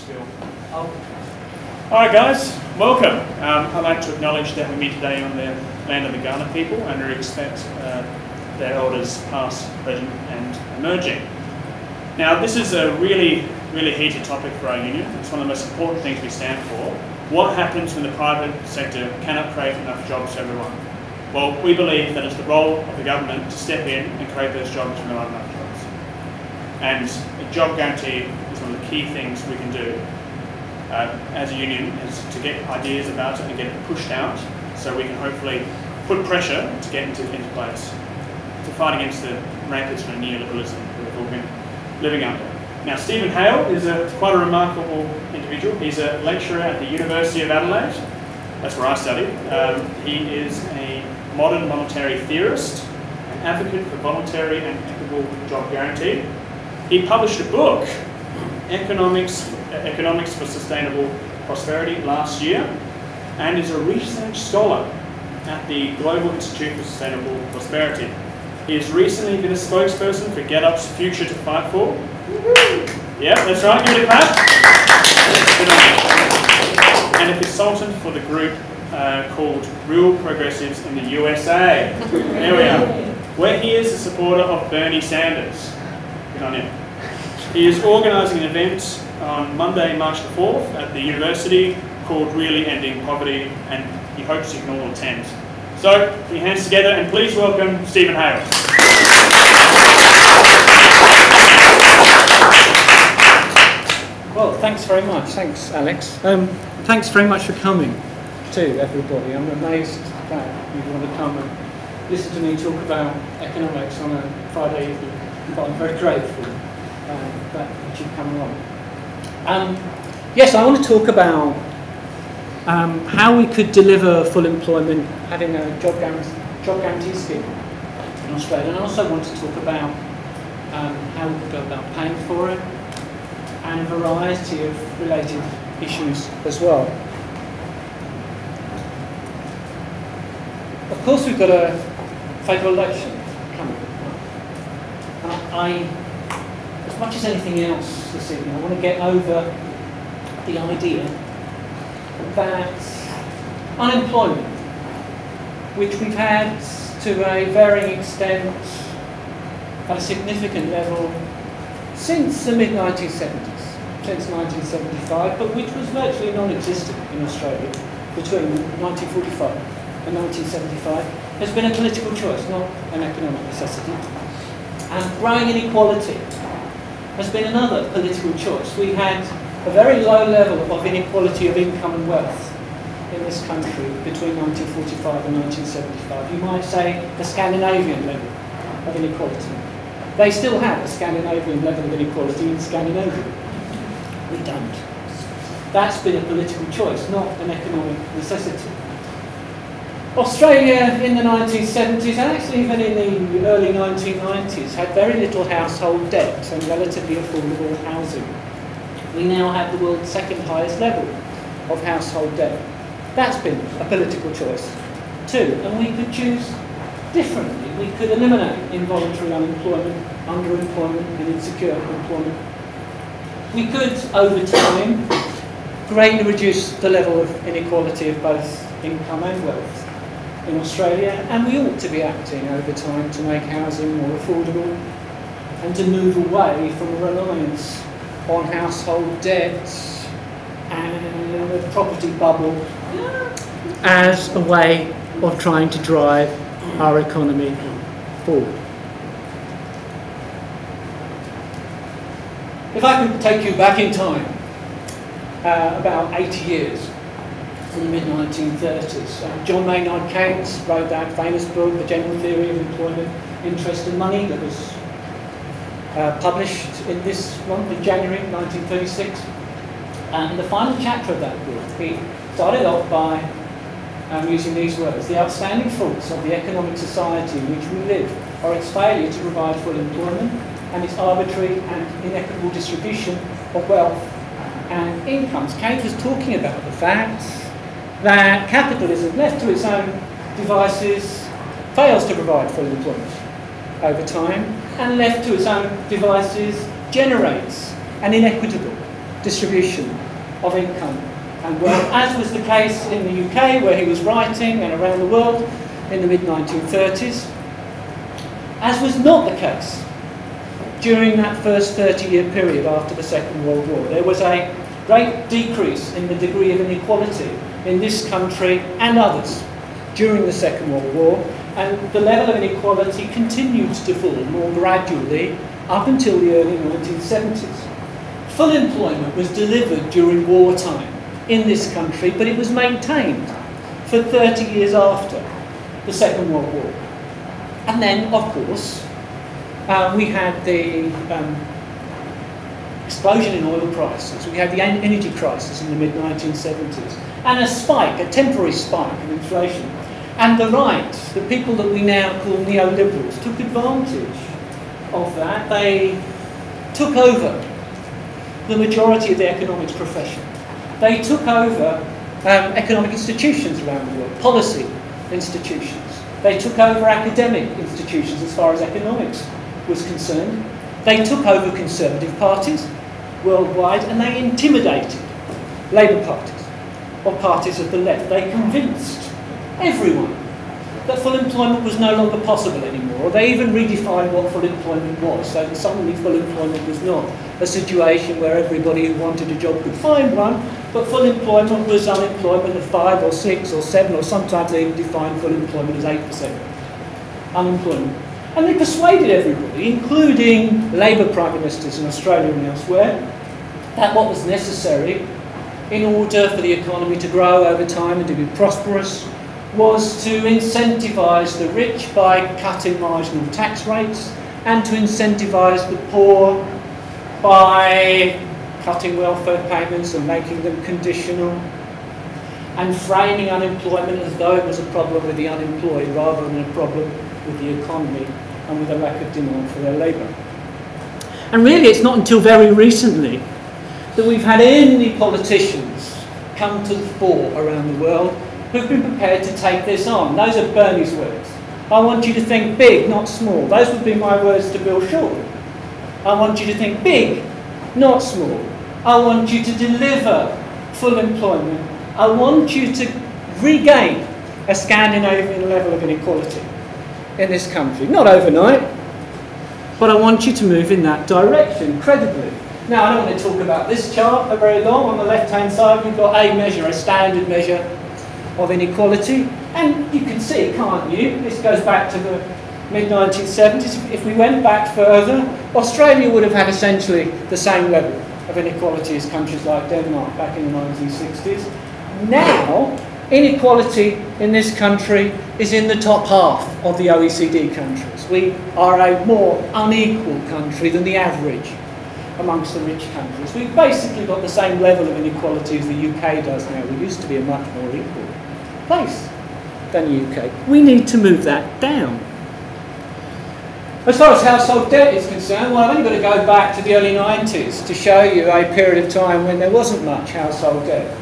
still. Oh. All right, guys, welcome. Um, I'd like to acknowledge that we meet today on the land of the Kaurna people and respect uh, their elders past, present and emerging. Now, this is a really, really heated topic for our union. It's one of the most important things we stand for. What happens when the private sector cannot create enough jobs for everyone? Well, we believe that it's the role of the government to step in and create those jobs when there aren't enough jobs. And a job guarantee key things we can do uh, as a union is to get ideas about it and get it pushed out so we can hopefully put pressure to get into, into place to fight against the rampant of neoliberalism that we've all been living under. Now, Steven Hail is a, quite a remarkable individual. He's a lecturer at the University of Adelaide. That's where I studied. Um, he is a modern monetary theorist, an advocate for voluntary and equitable job guarantee. He published a book, Economics, Economics for Sustainable Prosperity, last year, and is a research scholar at the Global Institute for Sustainable Prosperity. He has recently been a spokesperson for GetUp's Future to Fight For. Yeah, that's right, give it a clap. And a consultant for the group uh, called Real Progressives in the USA. There we are. Where he is a supporter of Bernie Sanders. Good on him. He is organising an event on Monday, March the 4th at the university called Really Ending Poverty and he hopes you can all attend. So, put your hands together and please welcome Steven Hail. Well, thanks very much. Thanks, Alex. Um, thanks very much for coming to everybody. I'm amazed that you want to come and listen to me talk about economics on a Friday evening, but I'm very grateful that you've come along. Um, yes, I want to talk about um, how we could deliver full employment having a job guarantee, job guarantee scheme in Australia. And I also want to talk about um, how we could go about paying for it and a variety of related issues as well. Of course, we've got a federal election coming. I, much as anything else this evening, I want to get over the idea that unemployment, which we've had to a varying extent at a significant level since the mid-1970s, since 1975, but which was virtually non-existent in Australia between 1945 and 1975, has been a political choice, not an economic necessity. And growing inequality has been another political choice. We had a very low level of inequality of income and wealth in this country between 1945 and 1975. You might say a Scandinavian level of inequality. They still have a Scandinavian level of inequality in Scandinavia. We don't. That's been a political choice, not an economic necessity. Australia in the 1970s, and actually even in the early 1990s, had very little household debt and relatively affordable housing we now have the world's second highest level of household debt. That's been a political choice too, and we could choose differently. We could eliminate involuntary unemployment, underemployment and insecure employment. We could, over time, greatly reduce the level of inequality of both income and wealth in Australia, and we ought to be acting over time to make housing more affordable and to move away from reliance on household debts and the property bubble as a way of trying to drive our economy forward. If I could take you back in time, uh, about 80 years, in the mid-1930s, uh, John Maynard Keynes wrote that famous book, The General Theory of Employment, Interest and Money, that was uh, published in this month, in January 1936. And in the final chapter of that book, he started off by um, using these words. The outstanding faults of the economic society in which we live are its failure to provide full employment and its arbitrary and inequitable distribution of wealth and incomes. Keynes was talking about the fact that capitalism, left to its own devices, fails to provide full employment over time and left to its own devices generates an inequitable distribution of income and wealth, as was the case in the UK, where he was writing, and around the world in the mid 1930s, as was not the case during that first 30 year period after the Second World War. There was a great decrease in the degree of inequality in this country and others during the Second World War, and the level of inequality continued to fall more gradually up until the early 1970s. Full employment was delivered during wartime in this country, but it was maintained for 30 years after the Second World War. And then, of course, uh, we had the um, explosion in oil prices. We had the energy crisis in the mid 1970s, and a spike, a temporary spike of inflation. And the right, the people that we now call neoliberals, took advantage of that. They took over the majority of the economics profession. They took over um, economic institutions around the world, policy institutions. They took over academic institutions as far as economics was concerned. They took over conservative parties worldwide and they intimidated Labour parties or parties of the left. They convinced everyone that full employment was no longer possible anymore. They even redefined what full employment was, so that suddenly full employment was not a situation where everybody who wanted a job could find one, but full employment was unemployment of 5 or 6 or 7, or sometimes they even defined full employment as 8% unemployment. And they persuaded everybody, including Labour Prime Ministers in Australia and elsewhere, that what was necessary in order for the economy to grow over time and to be prosperous was to incentivise the rich by cutting marginal tax rates and to incentivise the poor by cutting welfare payments and making them conditional and framing unemployment as though it was a problem with the unemployed rather than a problem with the economy and with a lack of demand for their labour. And really it's not until very recently that we've had any politicians come to the fore around the world who've been prepared to take this on. Those are Bernie's words. I want you to think big, not small. Those would be my words to Bill Shorten. I want you to think big, not small. I want you to deliver full employment. I want you to regain a Scandinavian level of inequality in this country. Not overnight, but I want you to move in that direction, credibly. Now, I don't want to talk about this chart for very long. On the left-hand side, we've got a measure, a standard measure of inequality. And you can see, can't you? This goes back to the mid-1970s. If we went back further, Australia would have had essentially the same level of inequality as countries like Denmark back in the 1960s. Now, inequality in this country is in the top half of the OECD countries. We are a more unequal country than the average amongst the rich countries. We've basically got the same level of inequality as the UK does now. We used to be a much more equal place than the UK. We need to move that down. As far as household debt is concerned, well, I've only got to go back to the early 90s to show you a period of time when there wasn't much household debt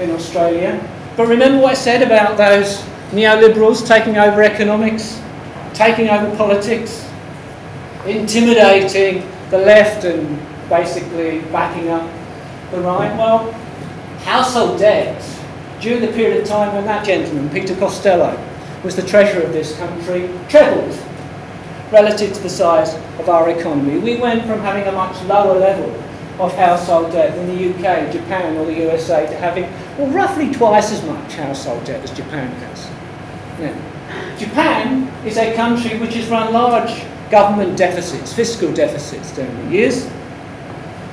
in Australia. But remember what I said about those neoliberals taking over economics, taking over politics, intimidating the left and basically backing up the right? Well, household debt during the period of time when that gentleman, Peter Costello, was the treasurer of this country, trebled relative to the size of our economy. We went from having a much lower level of household debt than the UK, Japan or the USA to having well, roughly twice as much household debt as Japan has. Now, Japan is a country which has run large government deficits, fiscal deficits during the years.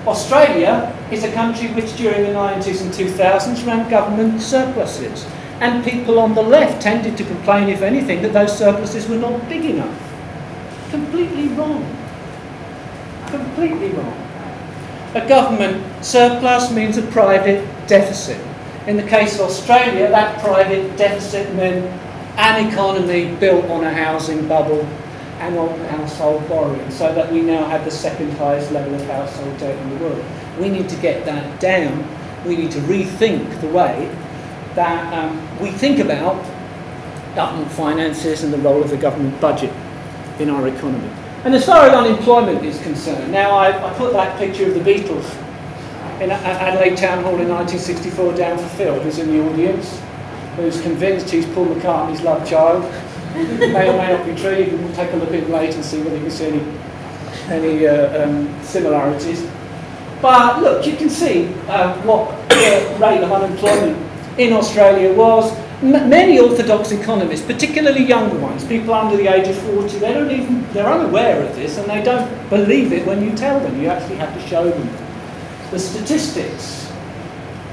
Australia is a country which during the 90s and 2000s ran government surpluses. And people on the left tended to complain, if anything, that those surpluses were not big enough. Completely wrong. Completely wrong. A government surplus means a private deficit. In the case of Australia, that private deficit meant an economy built on a housing bubble and on household borrowing, so that we now have the second highest level of household debt in the world. We need to get that down. We need to rethink the way that um, we think about government finances and the role of the government budget in our economy. And as far as unemployment is concerned, now I, I put that picture of the Beatles in Adelaide Town Hall in 1964 down for Phil, who's in the audience, who's convinced he's Paul McCartney's love child. may or may not be true, we'll take a look at it later and see whether you can see any, any uh, um, similarities. But look, you can see uh, what the rate of unemployment in Australia was. Many orthodox economists, particularly younger ones, people under the age of 40, they don't even, they're unaware of this and they don't believe it when you tell them. You actually have to show them the statistics.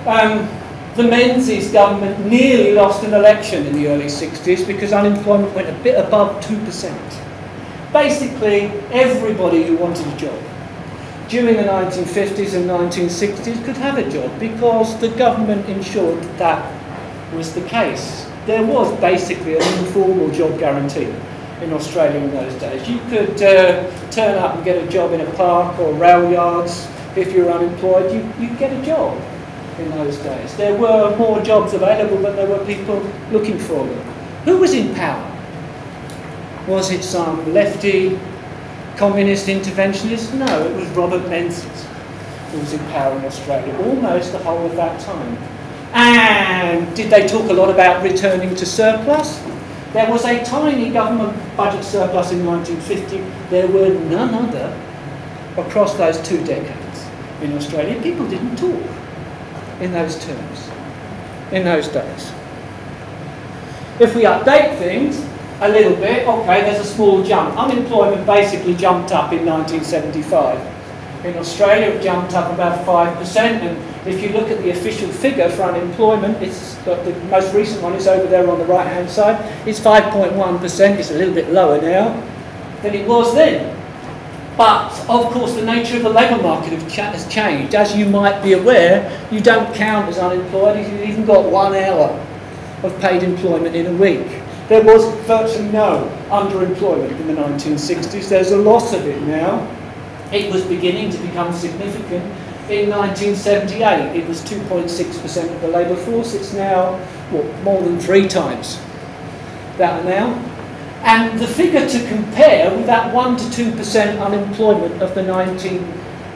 Um, the Menzies government nearly lost an election in the early 60s because unemployment went a bit above 2%. Basically, everybody who wanted a job during the 1950s and 1960s could have a job because the government ensured that was the case. There was basically an informal job guarantee in Australia in those days. You could uh, turn up and get a job in a park or rail yards. If you were unemployed, you, you'd get a job in those days. There were more jobs available than there were people looking for them. Who was in power? Was it some lefty communist interventionist? No, it was Robert Menzies who was in power in Australia almost the whole of that time. And did they talk a lot about returning to surplus? There was a tiny government budget surplus in 1950. There were none other across those two decades in Australia. People didn't talk in those terms, in those days. If we update things, a little bit, okay, there's a small jump. Unemployment basically jumped up in 1975. In Australia, it jumped up about 5%, and if you look at the official figure for unemployment, it's the most recent one is over there on the right-hand side. It's 5.1%. It's a little bit lower now than it was then. But, of course, the nature of the labour market has changed. As you might be aware, you don't count as unemployed if you've even got one hour of paid employment in a week. There was virtually no underemployment in the 1960s. There's a lot of it now. It was beginning to become significant in 1978. It was 2.6% of the labour force. It's now, what, more than three times that amount. And the figure to compare with that 1 to 2% unemployment of the 19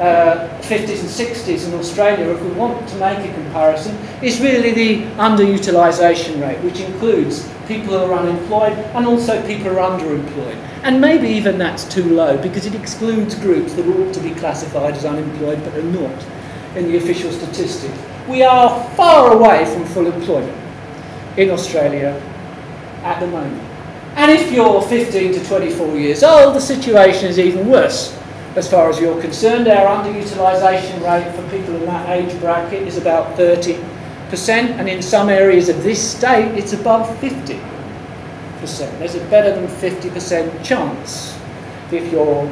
uh, 50s and 60s in Australia, if we want to make a comparison, is really the underutilisation rate, which includes people who are unemployed and also people who are underemployed. And maybe even that's too low because it excludes groups that ought to be classified as unemployed but are not in the official statistics. We are far away from full employment in Australia at the moment. And if you're 15 to 24 years old, the situation is even worse as far as you're concerned. Our underutilisation rate for people in that age bracket is about 30%, and in some areas of this state, it's above 50%. There's a better than 50% chance if you're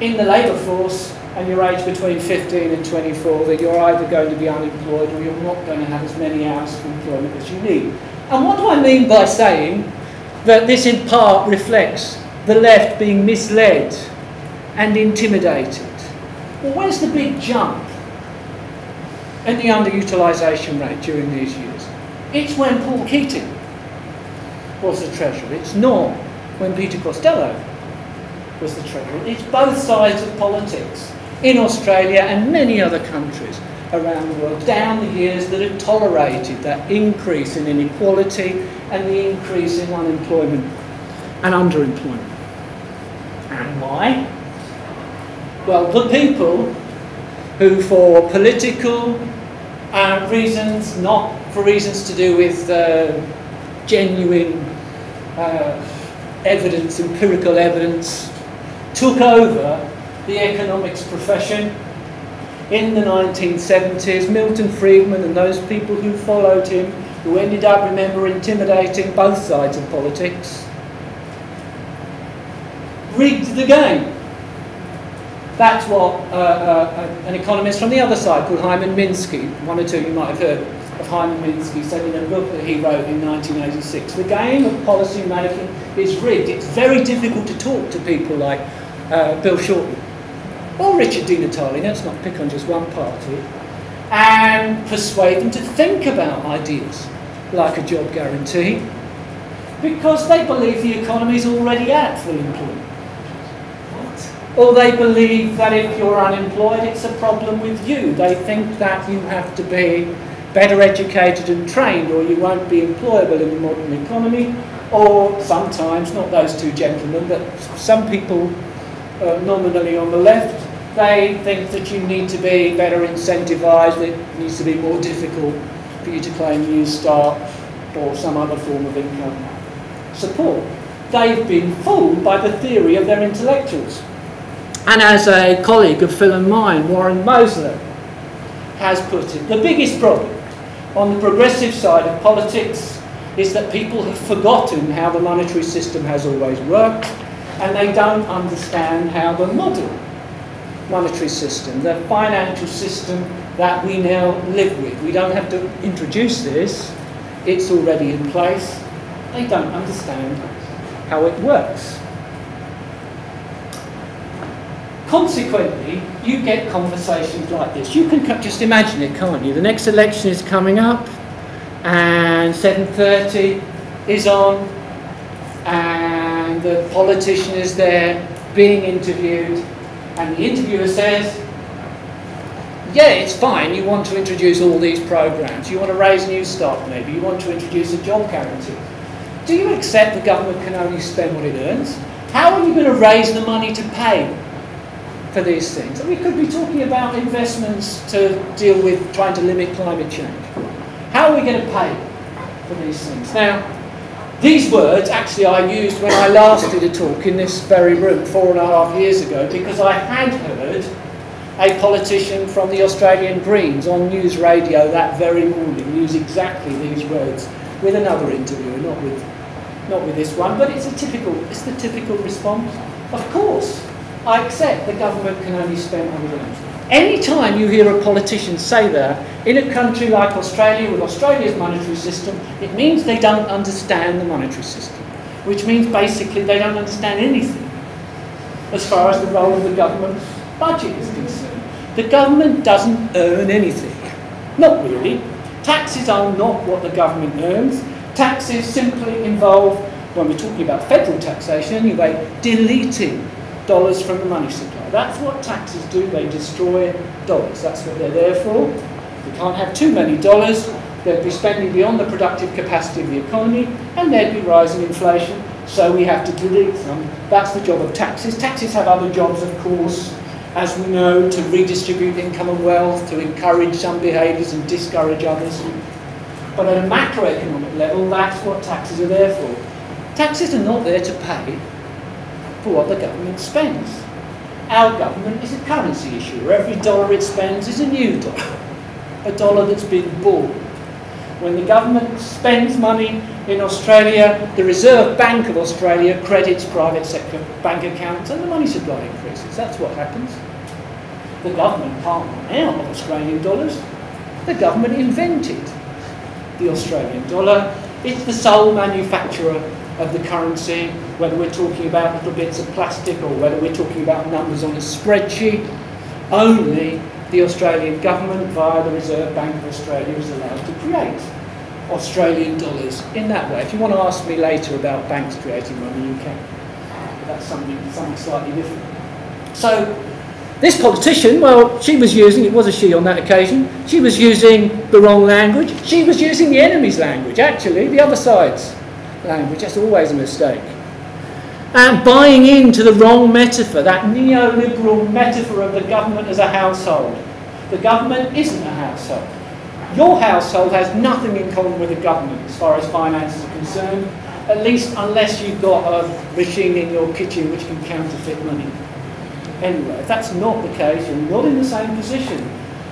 in the labour force and you're aged between 15 and 24 that you're either going to be unemployed or you're not going to have as many hours of employment as you need. And what do I mean by saying that this in part reflects the left being misled and intimidated. Well, where's the big jump in the underutilisation rate during these years? It's when Paul Keating was the Treasurer. It's not when Peter Costello was the Treasurer. It's both sides of politics in Australia and many other countries around the world down the years that have tolerated that increase in inequality and the increase in unemployment and underemployment. And why? Well, the people who, for political uh, reasons, not for reasons to do with uh, genuine uh, evidence, empirical evidence, took over the economics profession in the 1970s. Milton Friedman and those people who followed him, who ended up, remember, intimidating both sides of politics, rigged the game. That's what uh, uh, an economist from the other side called Hyman Minsky, one or two you might have heard of Hyman Minsky, said in a book that he wrote in 1986. The game of policy making is rigged. It's very difficult to talk to people like uh, Bill Shorten or Richard Di Natale, let's not pick on just one party, and persuade them to think about ideas like a job guarantee because they believe the economy is already at full employment. Or they believe that if you're unemployed, it's a problem with you. They think that you have to be better educated and trained, or you won't be employable in the modern economy. Or sometimes, not those two gentlemen, but some people uh, nominally on the left, they think that you need to be better incentivised, it needs to be more difficult for you to claim Newstart or some other form of income support. They've been fooled by the theory of their intellectuals. And as a colleague of Phil and mine, Warren Mosler, has put it, the biggest problem on the progressive side of politics is that people have forgotten how the monetary system has always worked and they don't understand how the modern monetary system, the financial system that we now live with, we don't have to introduce this, it's already in place, they don't understand how it works. Consequently, you get conversations like this. You can just imagine it, can't you? The next election is coming up, and 7:30 is on, and the politician is there being interviewed, and the interviewer says, "Yeah, it's fine. You want to introduce all these programs. You want to raise Newstart maybe. You want to introduce a job guarantee. Do you accept the government can only spend what it earns? How are you going to raise the money to pay for these things. And we could be talking about investments to deal with trying to limit climate change. How are we going to pay for these things? Now, these words actually I used when I last did a talk in this very room four and a half years ago because I had heard a politician from the Australian Greens on news radio that very morning use exactly these words with another interviewer, not with, not with this one, but it's a typical, it's the typical response. Of course, I accept the government can only spend on loans. Any time you hear a politician say that in a country like Australia with Australia's monetary system, it means they don't understand the monetary system, which means basically they don't understand anything as far as the role of the government's budget is concerned. The government doesn't earn anything. Not really. Taxes are not what the government earns. Taxes simply involve, when we're talking about federal taxation anyway, deleting dollars from the money supply. That's what taxes do, they destroy dollars. That's what they're there for. We can't have too many dollars, they'd be spending beyond the productive capacity of the economy, and there'd be rising inflation, so we have to delete them. That's the job of taxes. Taxes have other jobs, of course, as we know, to redistribute income and wealth, to encourage some behaviours and discourage others. But at a macroeconomic level, that's what taxes are there for. Taxes are not there to pay for what the government spends. Our government is a currency issuer. Every dollar it spends is a new dollar, a dollar that's been bought. When the government spends money in Australia, the Reserve Bank of Australia credits private sector bank accounts and the money supply increases. That's what happens. The government can't run out of Australian dollars. The government invented the Australian dollar. It's the sole manufacturer of the currency, whether we're talking about little bits of plastic or whether we're talking about numbers on a spreadsheet, only the Australian government via the Reserve Bank of Australia is allowed to create Australian dollars in that way. If you want to ask me later about banks creating money, you can. But that's something, something slightly different. So this politician, well, she was using, it was a she on that occasion, she was using the wrong language. She was using the enemy's language, actually, the other side's language. That's always a mistake. And buying into the wrong metaphor, that neoliberal metaphor of the government as a household. The government isn't a household. Your household has nothing in common with the government as far as finances are concerned, at least unless you've got a machine in your kitchen which can counterfeit money. Anyway, if that's not the case, you're not in the same position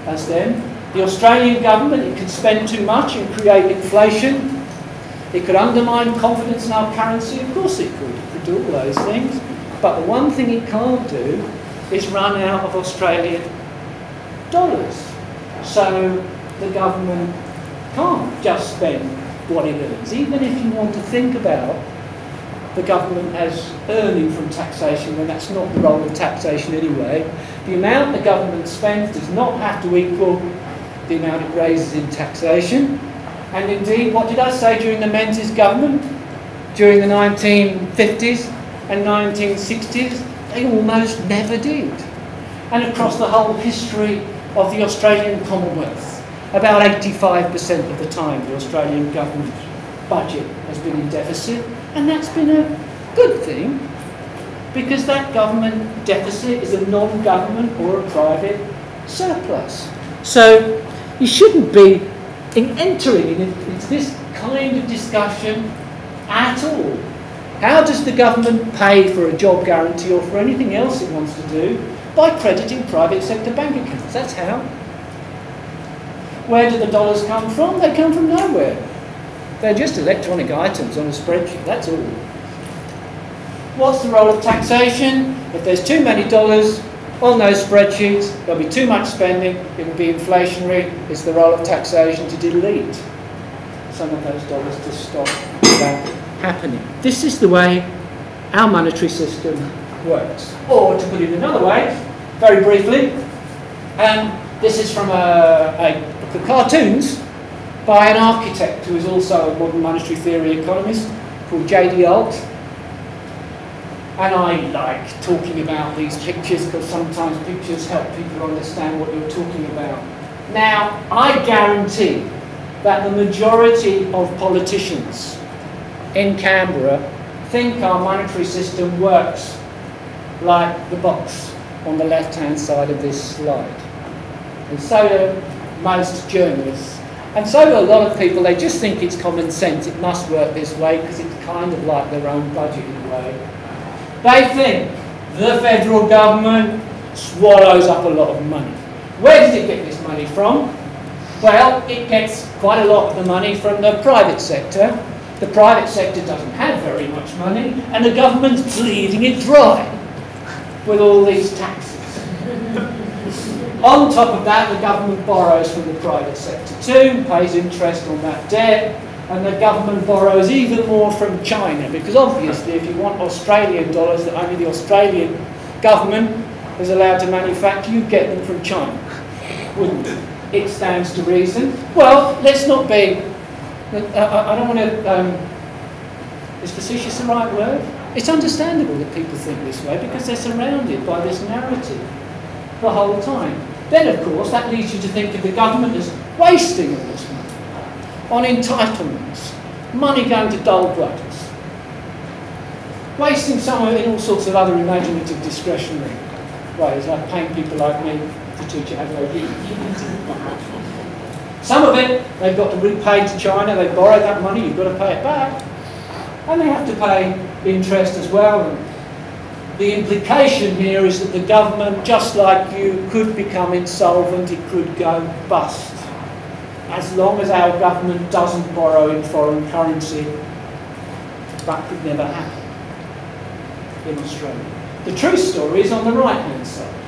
as them. The Australian government, it can spend too much and create inflation, it could undermine confidence in our currency, of course could. It could do all those things. But the one thing it can't do is run out of Australian dollars. So the government can't just spend what it earns. Even if you want to think about the government as earning from taxation, when that's not the role of taxation anyway, the amount the government spends does not have to equal the amount it raises in taxation. And indeed, what did I say during the Menzies government? During the 1950s and 1960s they almost never did. And across the whole history of the Australian Commonwealth, about 85% of the time the Australian government budget has been in deficit, and that's been a good thing because that government deficit is a non-government or a private surplus. So you shouldn't be in entering into this kind of discussion at all. How does the government pay for a job guarantee or for anything else it wants to do? By crediting private sector bank accounts. That's how. Where do the dollars come from? They come from nowhere. They're just electronic items on a spreadsheet, that's all. What's the role of taxation? If there's too many dollars on those spreadsheets, there'll be too much spending, it will be inflationary. It's the role of taxation to delete some of those dollars to stop that happening. This is the way our monetary system works. Or to put it another way, very briefly, um, this is from a, a book of cartoons by an architect who is also a modern monetary theory economist called J.D. Alt. And I like talking about these pictures because sometimes pictures help people understand what you're talking about. Now, I guarantee that the majority of politicians in Canberra think our monetary system works like the box on the left-hand side of this slide. And so do most journalists. And so do a lot of people, they just think it's common sense, it must work this way because it's kind of like their own budget in a way. They think the federal government swallows up a lot of money. Where does it get this money from? Well, it gets quite a lot of the money from the private sector. The private sector doesn't have very much money, and the government's bleeding it dry with all these taxes. on top of that, the government borrows from the private sector too, pays interest on that debt, and the government borrows even more from China because obviously if you want Australian dollars that only the Australian government is allowed to manufacture, you get them from China, wouldn't it? It stands to reason. Well, let's not be, I, don't want to, um, is facetious the right word? It's understandable that people think this way because they're surrounded by this narrative the whole time. Then, of course, that leads you to think of the government as wasting all this money on entitlements, money going to dull brothers, wasting some of it in all sorts of other imaginative discretionary ways, like paying people like me to teach you how to read. Some of it they've got to repay to China, they borrow that money, you've got to pay it back. And they have to pay interest as well. And the implication here is that the government, just like you, could become insolvent, it could go bust as long as our government doesn't borrow in foreign currency, that could never happen in Australia. The true story is on the right-hand side.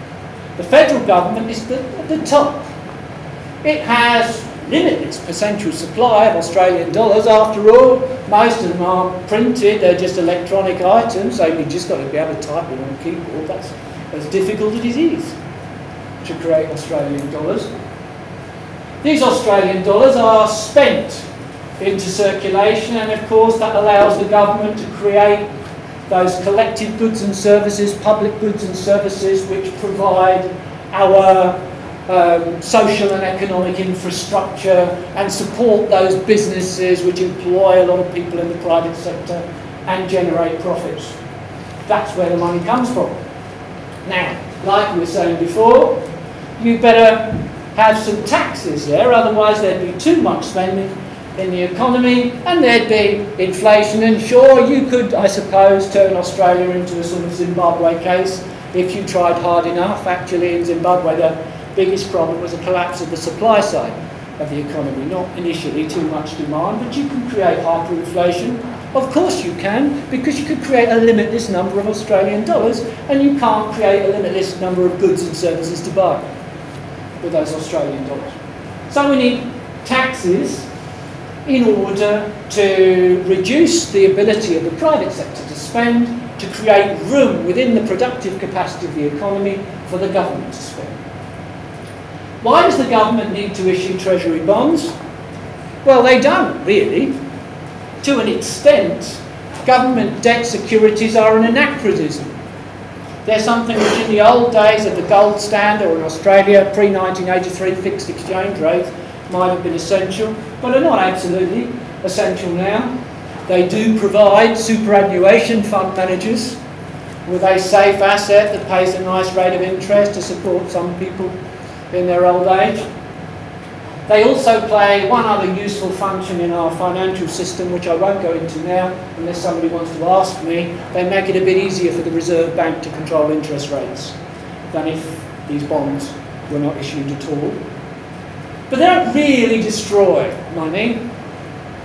The federal government is the, at the top. It has limitless potential supply of Australian dollars. After all, most of them aren't printed, they're just electronic items, so you've just got to be able to type it on a keyboard. That's as difficult as it is to create Australian dollars. These Australian dollars are spent into circulation and of course that allows the government to create those collective goods and services, public goods and services which provide our um, social and economic infrastructure and support those businesses which employ a lot of people in the private sector and generate profits. That's where the money comes from. Now, like we were saying before, you better have some taxes there, otherwise there'd be too much spending in the economy and there'd be inflation. And sure, you could, I suppose, turn Australia into a sort of Zimbabwe case if you tried hard enough. Actually, in Zimbabwe, the biggest problem was a collapse of the supply side of the economy, not initially too much demand, but you can create hyperinflation. Of course you can, because you could create a limitless number of Australian dollars, and you can't create a limitless number of goods and services to buy with those Australian dollars. So we need taxes in order to reduce the ability of the private sector to spend, to create room within the productive capacity of the economy for the government to spend. Why does the government need to issue treasury bonds? Well, they don't really. To an extent, government debt securities are an anachronism. They're something which in the old days of the gold standard or in Australia pre-1983 fixed exchange rates might have been essential, but are not absolutely essential now. They do provide superannuation fund managers with a safe asset that pays a nice rate of interest to support some people in their old age. They also play one other useful function in our financial system, which I won't go into now, unless somebody wants to ask me. They make it a bit easier for the Reserve Bank to control interest rates than if these bonds were not issued at all. But they don't really destroy money.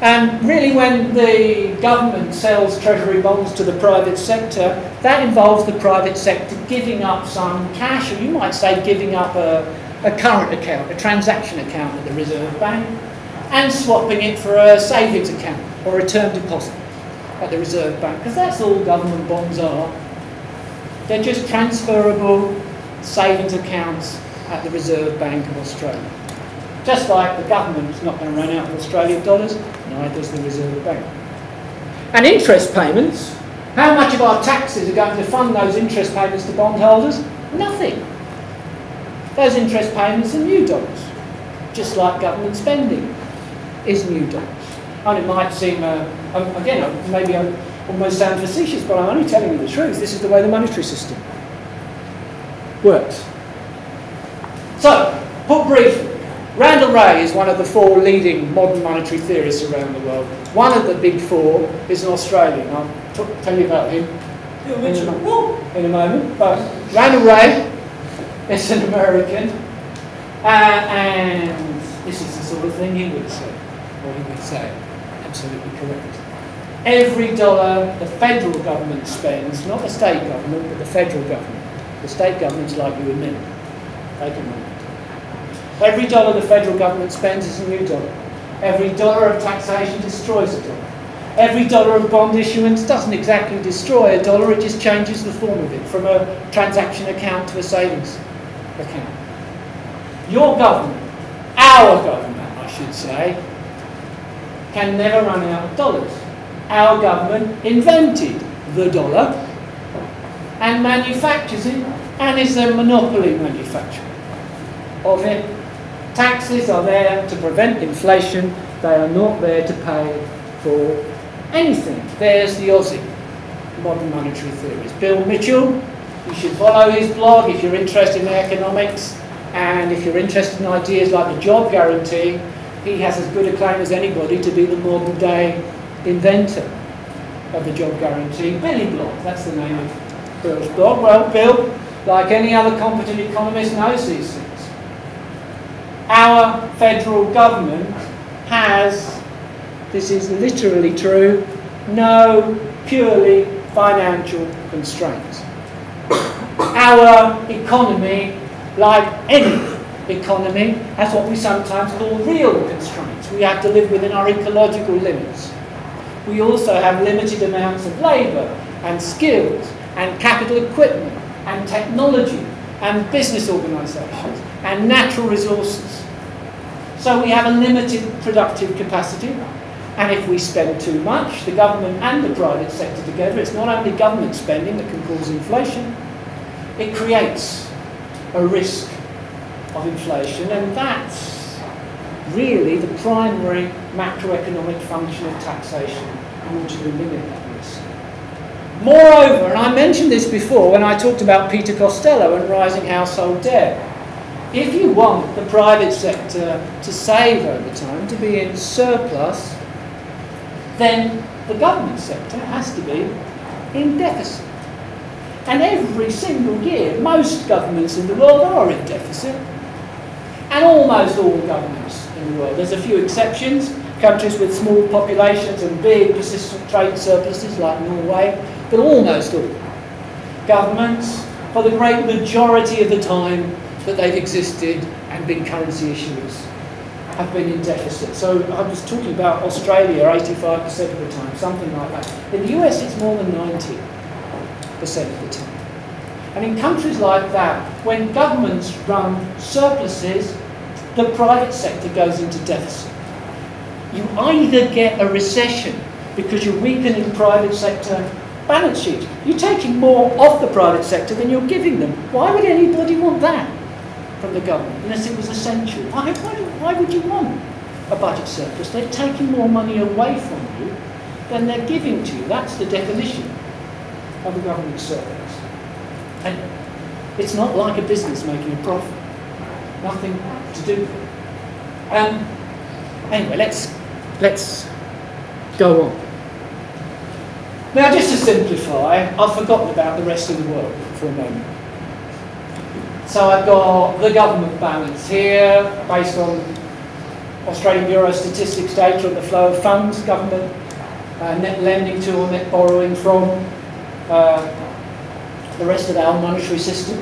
And really when the government sells treasury bonds to the private sector, that involves the private sector giving up some cash, or you might say giving up a, a current account, a transaction account at the Reserve Bank, and swapping it for a savings account or a term deposit at the Reserve Bank, because that's all government bonds are. They're just transferable savings accounts at the Reserve Bank of Australia. Just like the government is not going to run out of Australian dollars, neither does the Reserve Bank. And interest payments, how much of our taxes are going to fund those interest payments to bondholders? Nothing. Those interest payments are new dollars, just like government spending is new dollars. And it might seem, uh, um, again, uh, maybe I almost sound facetious, but I'm only telling you the truth. This is the way the monetary system works. So, put briefly, Randall Wray is one of the four leading modern monetary theorists around the world. One of the big four is an Australian. I'll tell you about him in a, in a moment. But Randall Wray is an American, uh, and this is the sort of thing he would say, or he would say, absolutely correct. Every dollar the federal government spends, not the state government, but the federal government. The state government's like you and me. They can Every dollar the federal government spends is a new dollar. Every dollar of taxation destroys a dollar. Every dollar of bond issuance doesn't exactly destroy a dollar, it just changes the form of it from a transaction account to a savings account. Your government, our government, I should say, can never run out of dollars. Our government invented the dollar and manufactures it and is a monopoly manufacturer of it Taxes are there to prevent inflation. They are not there to pay for anything. There's the Aussie modern monetary theories. Bill Mitchell, you should follow his blog if you're interested in economics and if you're interested in ideas like the job guarantee, he has as good a claim as anybody to be the modern day inventor of the job guarantee. Billy Blog, that's the name of Bill's blog. Well, Bill, like any other competent economist, knows these things our federal government has, this is literally true, no purely financial constraints. Our economy, like any economy, has what we sometimes call real constraints. We have to live within our ecological limits. We also have limited amounts of labour and skills and capital equipment and technology and business organisations and natural resources. So we have a limited productive capacity, and if we spend too much, the government and the private sector together, it's not only government spending that can cause inflation, it creates a risk of inflation, and that's really the primary macroeconomic function of taxation in order to limit that. Moreover, and I mentioned this before when I talked about Peter Costello and rising household debt, if you want the private sector to save over time, to be in surplus, then the government sector has to be in deficit. And every single year, most governments in the world are in deficit. And almost all governments in the world. There's a few exceptions, countries with small populations and big persistent trade surpluses like Norway, but almost all governments, for the great majority of the time, that they've existed and been currency issuers have been in deficit. So I was talking about Australia 85% of the time, something like that. In the US it's more than 90% of the time. And in countries like that, when governments run surpluses, the private sector goes into deficit. You either get a recession because you're weakening private sector balance sheet. You're taking more off the private sector than you're giving them. Why would anybody want that from the government unless it was essential? Why, why, why would you want a budget surplus? They're taking more money away from you than they're giving to you. That's the definition of a government surplus. And it's not like a business making a profit. Nothing to do with it. Um, anyway, let's, let's go on. Now, just to simplify, I've forgotten about the rest of the world for a moment. So I've got the government balance here, based on Australian Bureau of Statistics data on the flow of funds, government uh, net lending to or net borrowing from uh, the rest of our monetary system.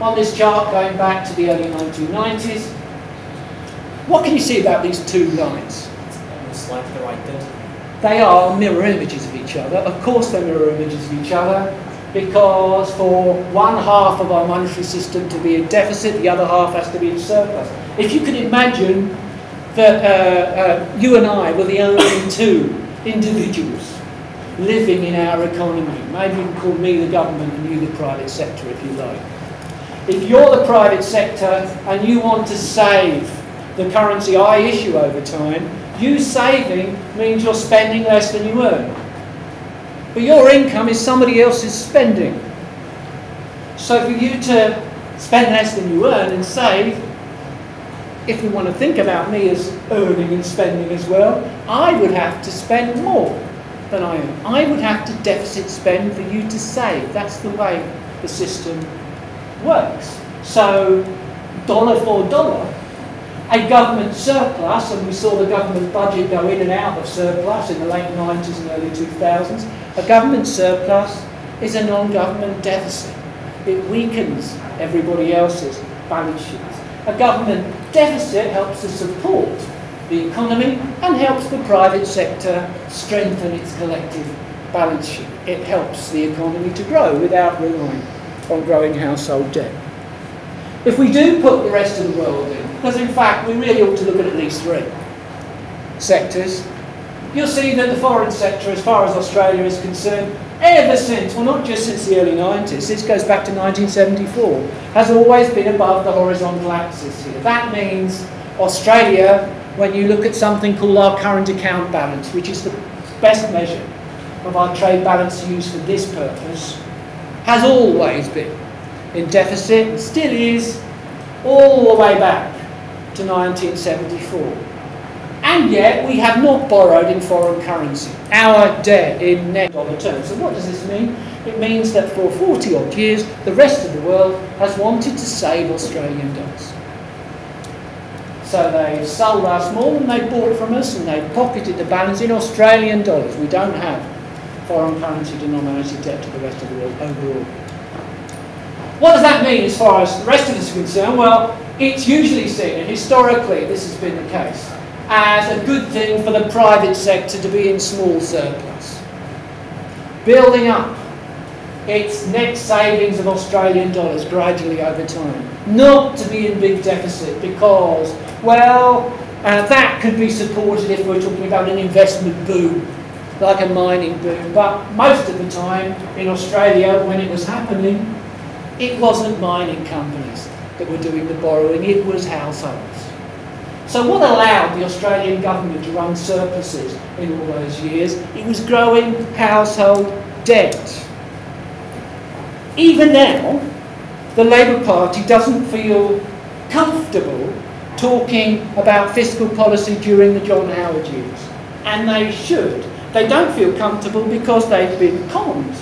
On this chart, going back to the early 1990s, what can you see about these two lines? Identical. They are mirror images of each other. Of course they're mirror images of each other because for one half of our monetary system to be in deficit, the other half has to be in surplus. If you could imagine that uh, uh, you and I were the only two individuals living in our economy, maybe you can call me the government and you the private sector if you like. If you're the private sector and you want to save the currency I issue over time, you saving means you're spending less than you earn. But your income is somebody else's spending. So for you to spend less than you earn and save, if we want to think about me as earning and spending as well, I would have to spend more than I earn. I would have to deficit spend for you to save. That's the way the system works. So dollar for dollar, a government surplus, and we saw the government budget go in and out of surplus in the late 90s and early 2000s, a government surplus is a non-government deficit. It weakens everybody else's balance sheets. A government deficit helps to support the economy and helps the private sector strengthen its collective balance sheet. It helps the economy to grow without relying on growing household debt. If we do put the rest of the world in, because in fact we really ought to look at at least three sectors, you'll see that the foreign sector, as far as Australia is concerned, ever since, well not just since the early 90s, this goes back to 1974, has always been above the horizontal axis here. That means Australia, when you look at something called our current account balance, which is the best measure of our trade balance used for this purpose, has always been in deficit and still is all the way back to 1974. And yet we have not borrowed in foreign currency, our debt in net dollar terms. So what does this mean? It means that for 40 odd years, the rest of the world has wanted to save Australian dollars. So they've sold us more than they bought from us and they've pocketed the balance in Australian dollars. We don't have foreign currency denominated debt to the rest of the world overall. What does that mean as far as the rest of us are concerned? Well, it's usually seen, and historically this has been the case, as a good thing for the private sector to be in small surplus. Building up its net savings of Australian dollars gradually over time. Not to be in big deficit because, well, uh, that could be supported if we're talking about an investment boom, like a mining boom. But most of the time in Australia, when it was happening, it wasn't mining companies that were doing the borrowing, it was households. So what allowed the Australian government to run surpluses in all those years? It was growing household debt. Even now, the Labor Party doesn't feel comfortable talking about fiscal policy during the John Howard years. And they should. They don't feel comfortable because they've been conned.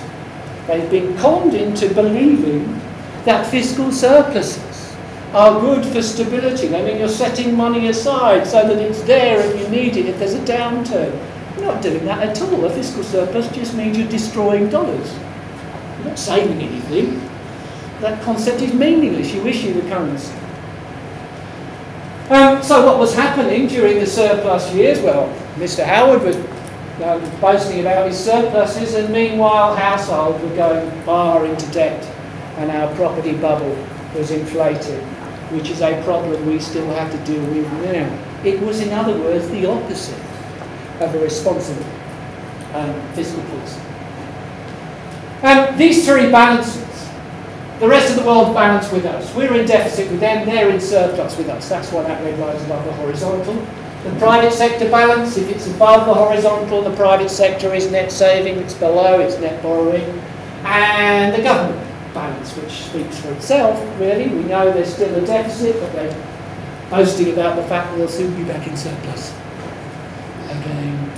They've been conned into believing that fiscal surpluses are good for stability. I mean, you're setting money aside so that it's there if you need it, if there's a downturn. You're not doing that at all. A fiscal surplus just means you're destroying dollars. You're not saving anything. That concept is meaningless. You issue the currency. Um, so what was happening during the surplus years? Well, Mr. Howard was uh, boasting about his surpluses, and meanwhile households were going far into debt and our property bubble was inflated, which is a problem we still have to deal with now. It was, in other words, the opposite of a responsible um, fiscal policy. Um, these three balances, the rest of the world balance with us. We're in deficit with them, they're in surplus with us. That's why that red line is above the horizontal. The private sector balance, if it's above the horizontal, the private sector is net saving, it's below, it's net borrowing. And the government balance, which speaks for itself, really. We know there's still a deficit, but they're boasting about the fact that they'll soon be back in surplus again.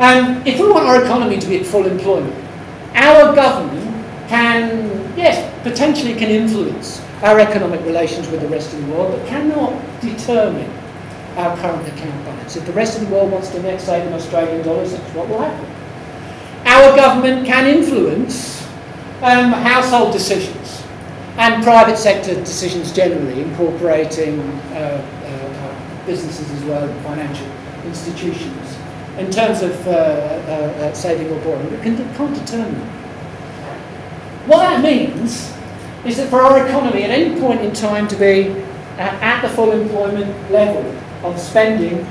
And if we want our economy to be at full employment, our government can, yes, potentially can influence our economic relations with the rest of the world, but cannot determine our current account balance. If the rest of the world wants to net save in Australian dollars, that's what will happen. Our government can influence um, household decisions and private sector decisions generally, incorporating uh, uh, businesses as well, financial institutions, in terms of uh, uh, uh saving or borrowing, but can, can't determine. What that means is that for our economy at any point in time to be at the full employment level of spending,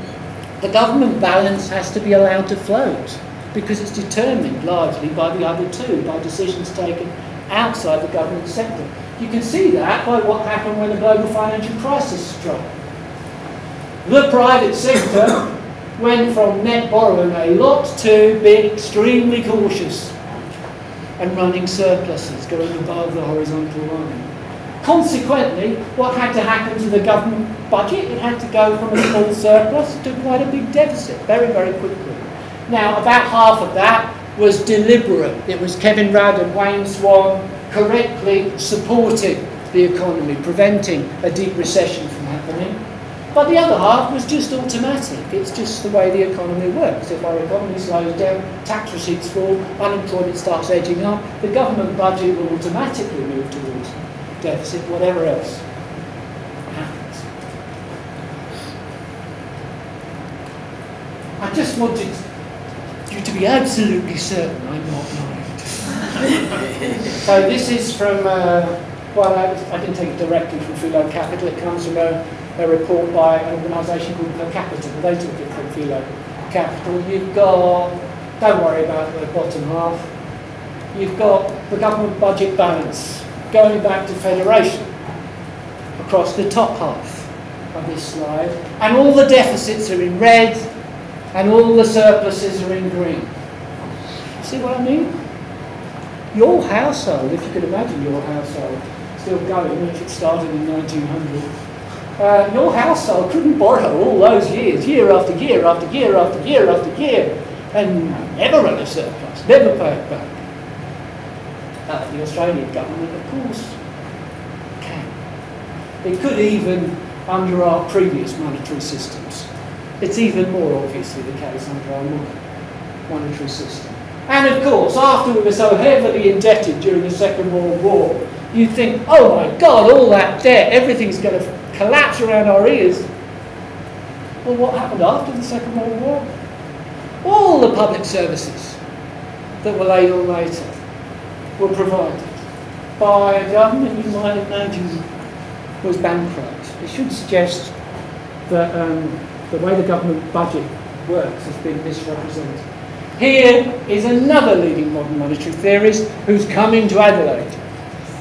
the government balance has to be allowed to float because it's determined largely by the other two, by decisions taken outside the government sector. You can see that by what happened when the global financial crisis struck. The private sector went from net borrowing a lot to being extremely cautious and running surpluses going above the horizontal line. Consequently, what had to happen to the government budget? It had to go from a small surplus to quite a big deficit very, very quickly. Now, about half of that was deliberate. It was Kevin Rudd and Wayne Swan correctly supporting the economy, preventing a deep recession from happening. But the other half was just automatic. It's just the way the economy works. If our economy slows down, tax receipts fall, unemployment starts edging up, the government budget will automatically move towards deficit, whatever else happens. I just wanted you to be absolutely certain I'm not lying. so this is from, uh, well, I, I, didn't take it directly from Philo Capital. It comes from a a report by an organisation called Per Capita. They took it from Philo Capital. You've got, don't worry about the bottom half, you've got the government budget balance going back to federation across the top half of this slide. And all the deficits are in red and all the surpluses are in green. See what I mean? Your household, if you could imagine your household still going, if it started in 1900, uh, your household couldn't borrow all those years, year after year after year after year after year, and never run a surplus, never pay it back. Uh, the Australian government, of course, can. It could even under our previous monetary systems. It's even more obviously the case under our monetary system. And of course, after we were so heavily indebted during the Second World War, you'd think, oh my God, all that debt, everything's going to collapse around our ears. Well, what happened after the Second World War? All the public services that were laid on later were provided by a government you might imagine was bankrupt. It should suggest that um, the way the government budget works has been misrepresented. Here is another leading modern monetary theorist who's coming to Adelaide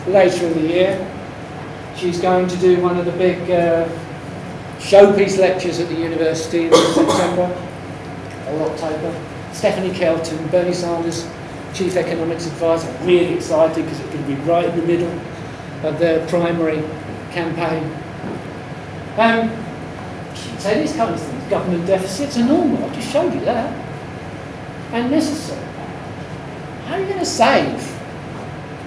later in the year She's going to do one of the big uh, showpiece lectures at the university in September or October. Stephanie Kelton, Bernie Sanders, Chief Economics Advisor. Really excited because it's going to be right in the middle of their primary campaign. Um, say these kinds of things. Government deficits are normal. I just showed you that. And necessary. How are you going to save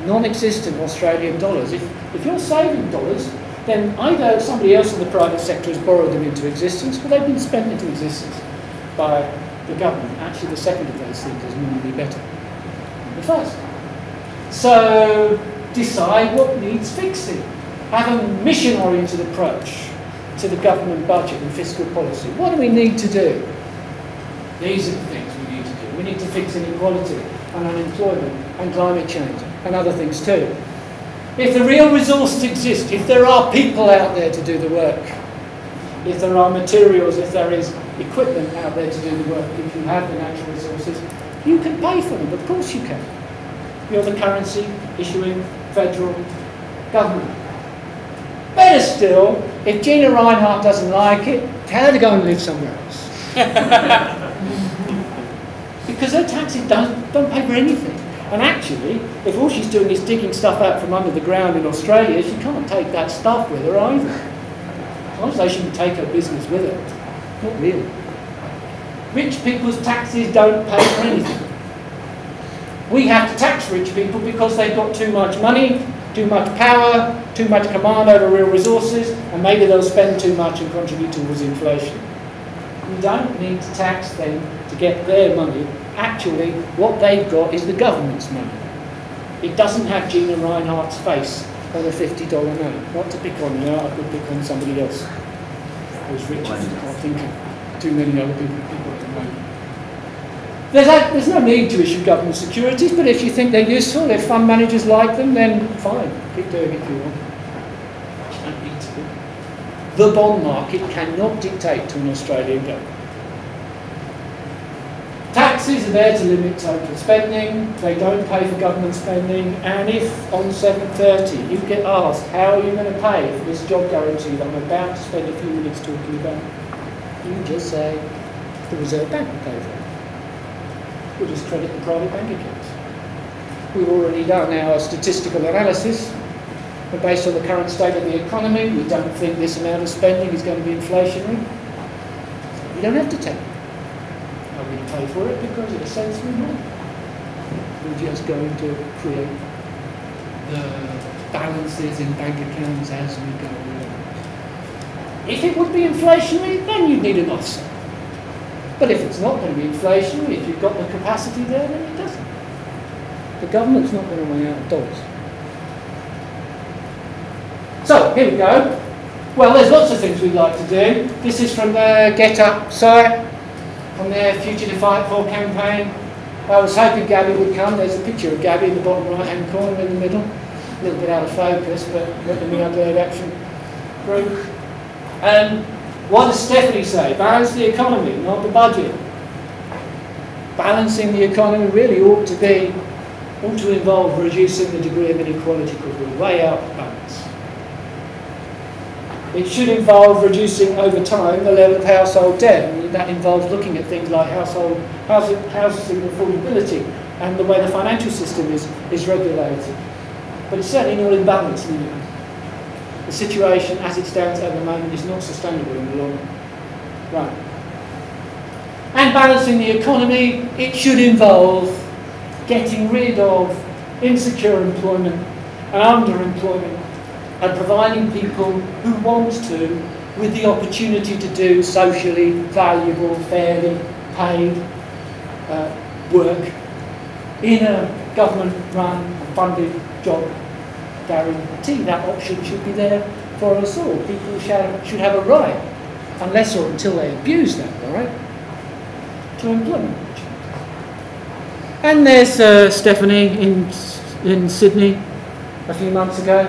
non-existent Australian dollars. If, if you're saving dollars, then either somebody else in the private sector has borrowed them into existence, or they've been spent into existence by the government. Actually, the second of those things is normally better than the first. So decide what needs fixing. Have a mission-oriented approach to the government budget and fiscal policy. What do we need to do? These are the things we need to do. We need to fix inequality and unemployment and climate change and other things too. If the real resources exist, if there are people out there to do the work, if there are materials, if there is equipment out there to do the work, if you have the natural resources, you can pay for them, of course you can. You're the currency issuing federal government. Better still, if Gina Rinehart doesn't like it, tell her to go and live somewhere else. because her taxes don't, don't pay for anything. And actually, if all she's doing is digging stuff out from under the ground in Australia, she can't take that stuff with her either. Honestly, she can take her business with her. Not really. Rich people's taxes don't pay for anything. We have to tax rich people because they've got too much money, too much power, too much command over real resources, and maybe they'll spend too much and contribute towards inflation. We don't need to tax them to get their money. Actually, what they've got is the government's money. It doesn't have Gina Rinehart's face on a $50 note. Not to pick on her, I could pick on somebody else who's rich. I think too many other people, people at the moment. There's, a, there's no need to issue government securities, but if you think they're useful, if fund managers like them, then fine, keep doing it if you want. You don't need to. The bond market cannot dictate to an Australian government. Taxes are there to limit total spending, they don't pay for government spending, and if on 7.30 you get asked how are you going to pay for this job guarantee that I'm about to spend a few minutes talking about, you just say the Reserve Bank will pay for it we'll just credit the private bank accounts. We've already done our statistical analysis, but based on the current state of the economy, we don't think this amount of spending is going to be inflationary. You don't have to take it. And we pay for it because it's sensible money. We're just going to create the balances in bank accounts as we go along. If it would be inflationary, then you'd need an offset. But if it's not going to be inflationary, if you've got the capacity there, then it doesn't. The government's not going to run out of dollars. So, here we go. Well, there's lots of things we'd like to do. This is from the GetUp site, from their Future Fight For campaign. I was hoping Gabby would come. There's a picture of Gabby in the bottom right-hand corner in the middle. A little bit out of focus, but let me upload action group. Um, what does Stephanie say? Balance the economy, not the budget. Balancing the economy really ought to be, ought to involve reducing the degree of inequality because we're way out of balance. It should involve reducing over time the level of household debt. And that involves looking at things like household housing, housing affordability and the way the financial system is, is regulated. But it's certainly not in balance the situation as it stands at the moment is not sustainable in the long run. And balancing the economy, it should involve getting rid of insecure employment and underemployment and providing people who want to with the opportunity to do socially valuable, fairly paid uh, work in a government-run, funded job guarantee that option should be there for us all. People should have a right, unless or until they abuse that right, to employment. And there's uh, Stephanie in, in Sydney a few months ago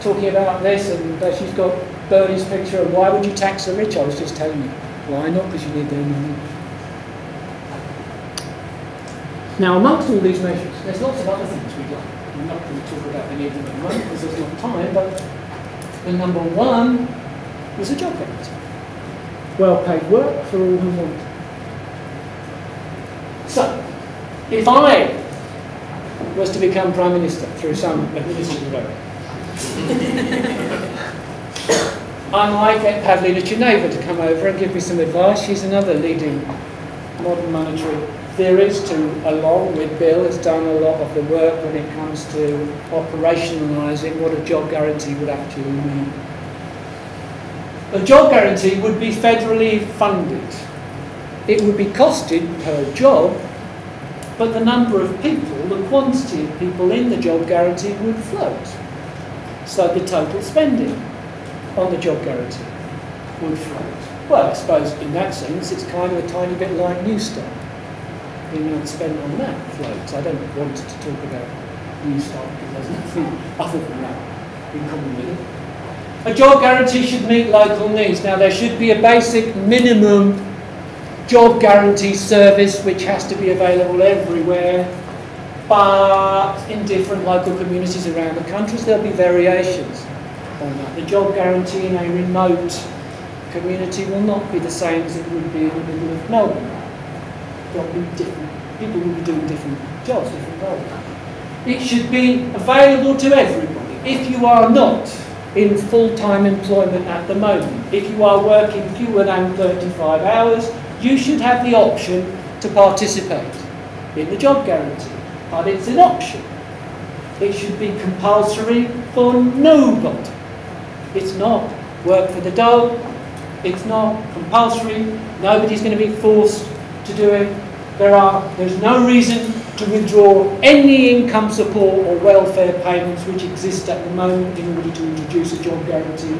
talking about this, and uh, she's got Bernie's picture of why would you tax the rich? I was just telling you. Why not? Because you need their money. Now, amongst all these measures, there's lots of other things not going to talk about any of them at the moment because there's not time, but the number one was a job guarantee. Well paid work for all who want So, if I was to become Prime Minister through some administrative error, I might get Pavlina Tcherneva to come over and give me some advice. She's another leading modern monetary theories to, along with Bill, has done a lot of the work when it comes to operationalising what a job guarantee would actually mean. A job guarantee would be federally funded. It would be costed per job, but the number of people, the quantity of people in the job guarantee would float. So the total spending on the job guarantee would float. Well, I suppose in that sense it's kind of a tiny bit like The amount spent on that floats. I don't want to talk about Newstart because there's nothing other than that in common with it. A job guarantee should meet local needs. Now there should be a basic minimum job guarantee service which has to be available everywhere But in different local communities around the country, there'll be variations on that. The job guarantee in a remote community will not be the same as it would be in the middle of Melbourne. There'll be different, people will be doing different jobs, different roles. It should be available to everybody. If you are not in full-time employment at the moment, if you are working fewer than 35 hours, you should have the option to participate in the job guarantee. But it's an option. It should be compulsory for nobody. It's not work for the dole. It's not compulsory. Nobody's going to be forced to do it. There are, there's no reason to withdraw any income support or welfare payments which exist at the moment in order to introduce a job guarantee.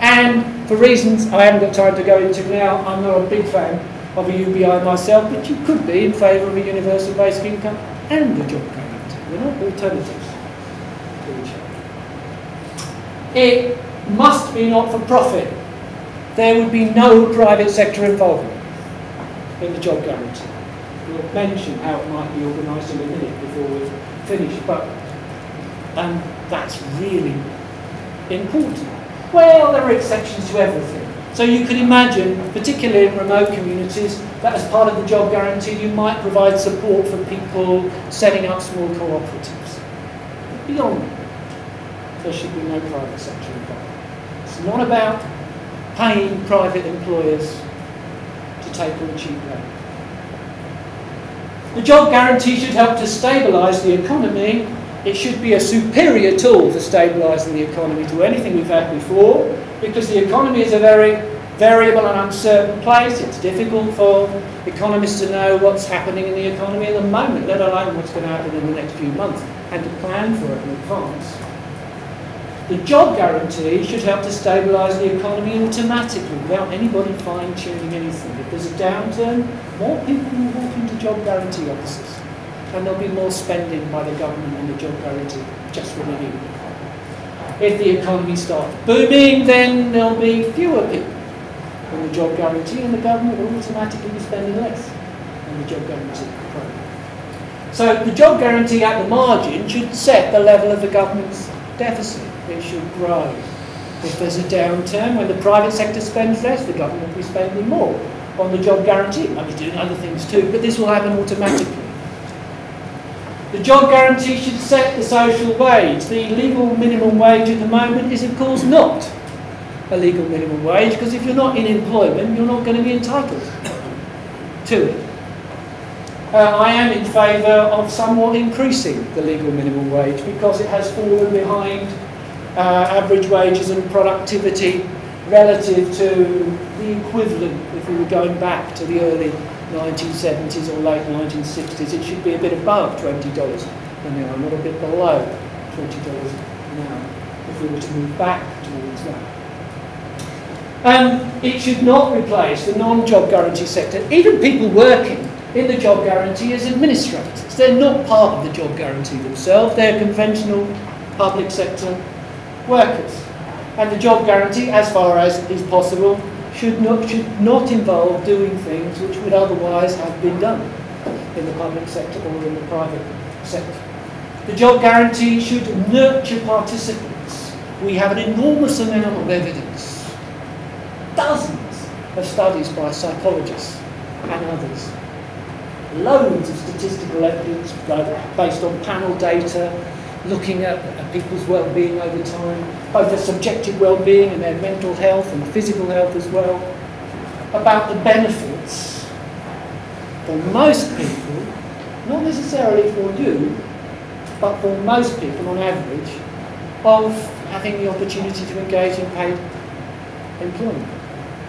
And for reasons I haven't got time to go into now, I'm not a big fan of a UBI myself, but you could be in favour of a universal basic income and a job guarantee. They're not alternatives to each other. It must be not for profit. There would be no private sector involvement in the job guarantee. We'll mention how it might be organised in a minute before we finish, but and that's really important. Well, there are exceptions to everything. So you could imagine, particularly in remote communities, that as part of the job guarantee you might provide support for people setting up small cooperatives. Beyond that, there should be no private sector involved. It's not about paying private employers to take on cheap labour. The job guarantee should help to stabilise the economy. It should be a superior tool for stabilising the economy to anything we've had before, because the economy is a very variable and uncertain place. It's difficult for economists to know what's happening in the economy at the moment, let alone what's going to happen in the next few months, and to plan for it in advance. The job guarantee should help to stabilise the economy automatically without anybody fine-tuning anything. If there's a downturn, more people will walk into job guarantee offices and there'll be more spending by the government on the job guarantee just for renewal. If the economy starts booming, then there'll be fewer people on the job guarantee and the government will automatically be spending less on the job guarantee program. So the job guarantee at the margin should set the level of the government's deficit it should grow. If there's a downturn, when the private sector spends less, the government will be spending more on the job guarantee. It might be doing other things too, but this will happen automatically. The job guarantee should set the social wage. The legal minimum wage at the moment is, of course, not a legal minimum wage because if you're not in employment, you're not going to be entitled to it. Uh, I am in favour of somewhat increasing the legal minimum wage because it has fallen behind average wages and productivity relative to the equivalent if we were going back to the early 1970s or late 1960s. It should be a bit above $20 an hour, not a bit below $20 an hour if we were to move back towards that. Um, it should not replace the non-job guarantee sector. Even people working in the job guarantee as administrators. They're not part of the job guarantee themselves. They're conventional public sector workers. And the job guarantee, as far as is possible, should not, should not involve doing things which would otherwise have been done in the public sector or in the private sector. The job guarantee should nurture participants. We have an enormous amount of evidence, dozens of studies by psychologists and others, loads of statistical evidence based on panel data, looking at, at people's well-being over time, both their subjective well-being and their mental health and physical health as well, about the benefits for most people, not necessarily for you, but for most people on average, of having the opportunity to engage in paid employment.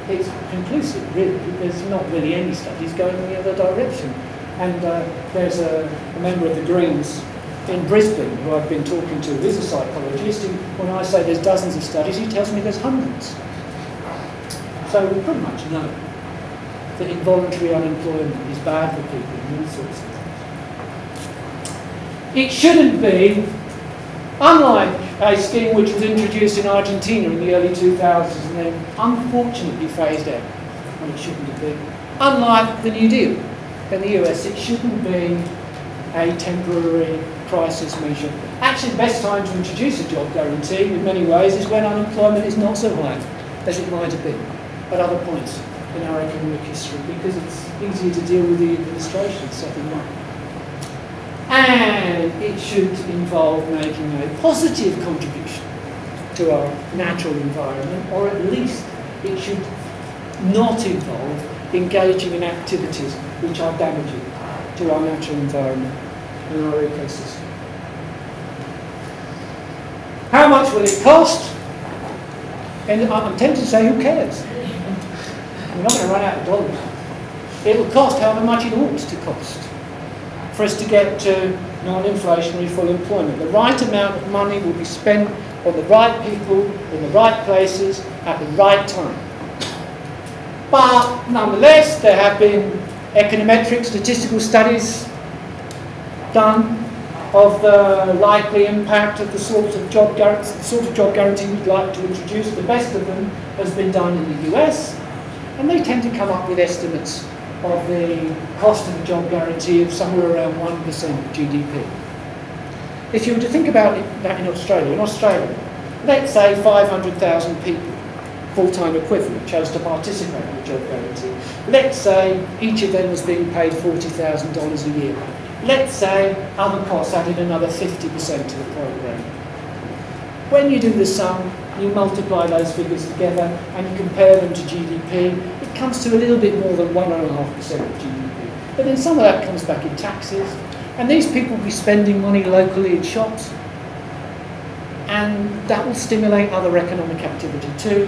It's conclusive, really. There's not really any studies going in the other direction. And uh, there's a, a member of the Greens in Brisbane, who I've been talking to, is a psychologist, and when I say there's dozens of studies, he tells me there's hundreds. So we pretty much know that involuntary unemployment is bad for people in all sorts of things. It shouldn't be, unlike a scheme which was introduced in Argentina in the early 2000s and then unfortunately phased out, and it shouldn't have been. Unlike the New Deal in the US, it shouldn't be a temporary crisis measure. Actually, the best time to introduce a job guarantee, in many ways, is when unemployment is not so high as it might have been at other points in our economic history, because it's easier to deal with the administration setting up. And it should involve making a positive contribution to our natural environment, or at least it should not involve engaging in activities which are damaging to our natural environment and our ecosystem. How much will it cost? And I'm tempted to say, who cares? We're not going to run out of dollars. It will cost however much it ought to cost for us to get to non-inflationary full employment. The right amount of money will be spent on the right people, in the right places, at the right time. But nonetheless, there have been econometric statistical studies done of the likely impact of the sort of job guarantee, sort of job guarantee we'd like to introduce. The best of them has been done in the US, and they tend to come up with estimates of the cost of the job guarantee of somewhere around 1% of GDP. If you were to think about it, that in Australia, in Australia, let's say 500,000 people, full-time equivalent, chose to participate in the job guarantee. Let's say each of them was being paid $40,000 a year. Let's say other costs added another 50% to the program. When you do the sum, you multiply those figures together and you compare them to GDP, it comes to a little bit more than 1.5% of GDP. But then some of that comes back in taxes, and these people will be spending money locally in shops, and that will stimulate other economic activity too.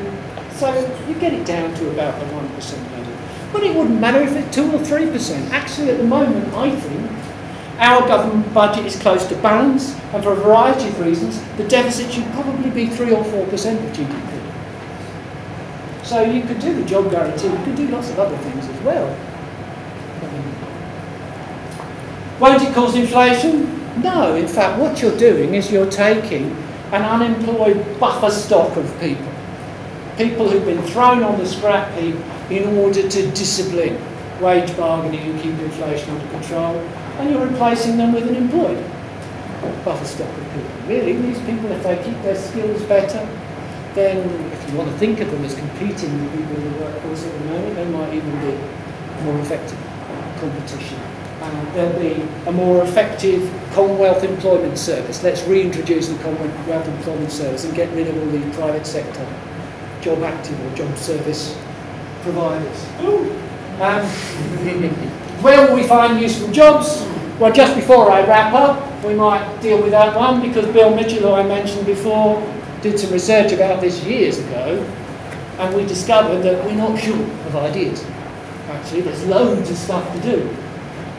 So you get it down to about the 1% level. But it wouldn't matter if it's 2 or 3%. Actually, at the moment, I think our government budget is close to balance, and for a variety of reasons, the deficit should probably be 3 or 4% of GDP. So you could do the job guarantee, you could do lots of other things as well. Won't it cause inflation? No, in fact, what you're doing is you're taking an unemployed buffer stock of people, people who've been thrown on the scrap heap in order to discipline wage bargaining and keep inflation under control, and you're replacing them with an employed buffer stock of people. Really, these people, if they keep their skills better, then if you want to think of them as competing with people in the workforce at the moment, they might even be more effective competition. And there'll be a more effective Commonwealth Employment Service. Let's reintroduce the Commonwealth Employment Service and get rid of all the private sector job active or job service providers. Um, where will we find useful jobs? Well, just before I wrap up, we might deal with that one because Bill Mitchell, who I mentioned before, did some research about this years ago, and we discovered that we're not short of ideas. Actually, there's loads of stuff to do.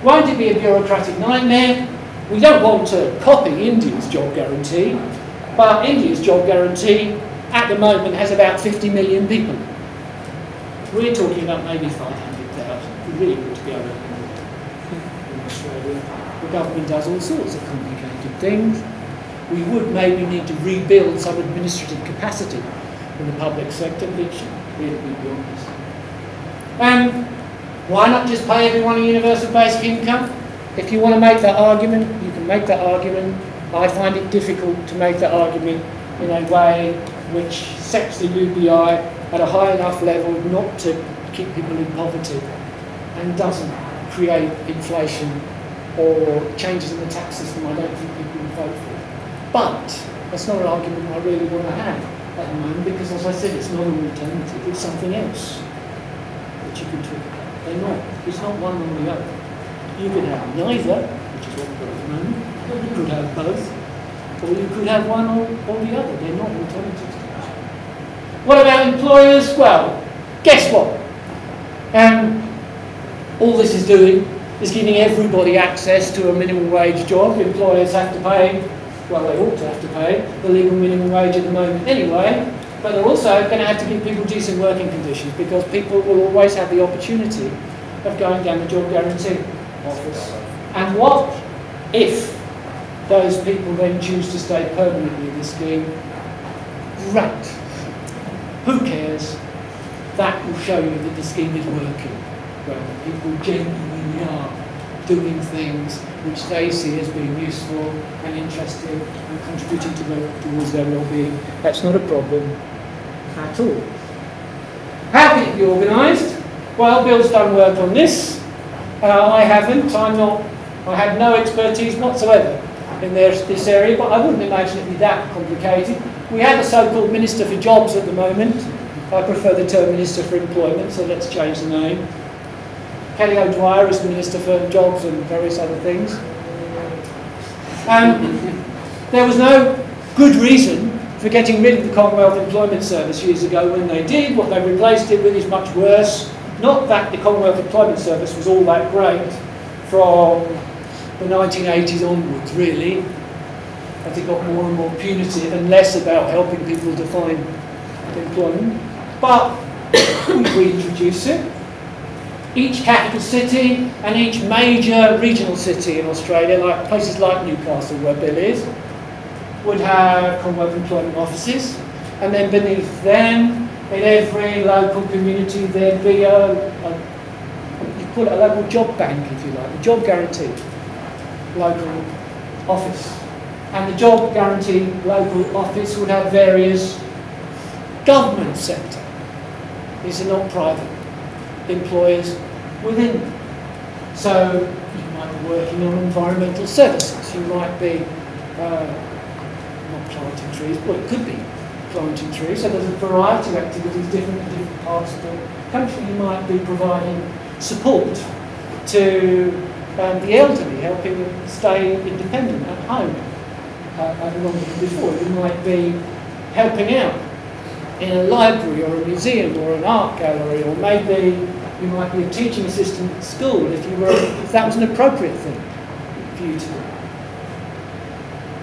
Won't it be a bureaucratic nightmare? We don't want to copy India's job guarantee, but India's job guarantee at the moment has about 50 million people. We're talking about maybe 500,000. We really ought to be able to government does all sorts of complicated things. We would maybe need to rebuild some administrative capacity in the public sector, which really be honest. And why not just pay everyone a universal basic income? If you want to make that argument, you can make that argument. I find it difficult to make that argument in a way which sets the UBI at a high enough level not to keep people in poverty and doesn't create inflation or changes in the tax system I don't think people would vote for. But that's not an argument I really want to have at the moment because, as I said, it's not an alternative, it's something else that you can talk about. They're not. It's not one or the other. You could have neither, which is what we've got at the moment, you could have both, or you could have one or, or the other. They're not alternatives. What about employers? Well, guess what? Um, all this is doing is giving everybody access to a minimum wage job. Employers have to pay, well, they ought to have to pay the legal minimum wage at the moment anyway, but they're also going to have to give people decent working conditions because people will always have the opportunity of going down the job guarantee office. And what if those people then choose to stay permanently in the scheme? Great. Who cares? That will show you that the scheme is working. Well, people genuinely are doing things which they see as being useful and interesting and contributing to their, towards their well-being. That's not a problem at all. How can it be organised? Well, Bill's done work on this. Uh, I haven't. I'm not. I have no expertise whatsoever in this, this area, but I wouldn't imagine it be that complicated. We have a so-called Minister for Jobs at the moment. I prefer the term Minister for Employment, so let's change the name. Kelly O'Dwyer is Minister for Jobs and various other things. Um, there was no good reason for getting rid of the Commonwealth Employment Service years ago when they did. What they replaced it with is much worse. Not that the Commonwealth Employment Service was all that great from the 1980s onwards, really, as it got more and more punitive and less about helping people to find employment. But we reintroduce it each capital city and each major regional city in Australia, like places like Newcastle where Bill is, would have Commonwealth employment offices. And then beneath them, in every local community, there'd be a, a you call it a local job bank, if you like, a job guarantee local office. And the job guarantee local office would have various government sector. These are not private employers within them. So you might be working on environmental services. You might be uh, not planting trees, but it could be planting trees. So there's a variety of activities different in different parts of the country. You might be providing support to um, the elderly, helping them stay independent at home uh, longer than before. You might be helping out in a library or a museum or an art gallery, or maybe you might be a teaching assistant at school if you were if that was an appropriate thing for you to do.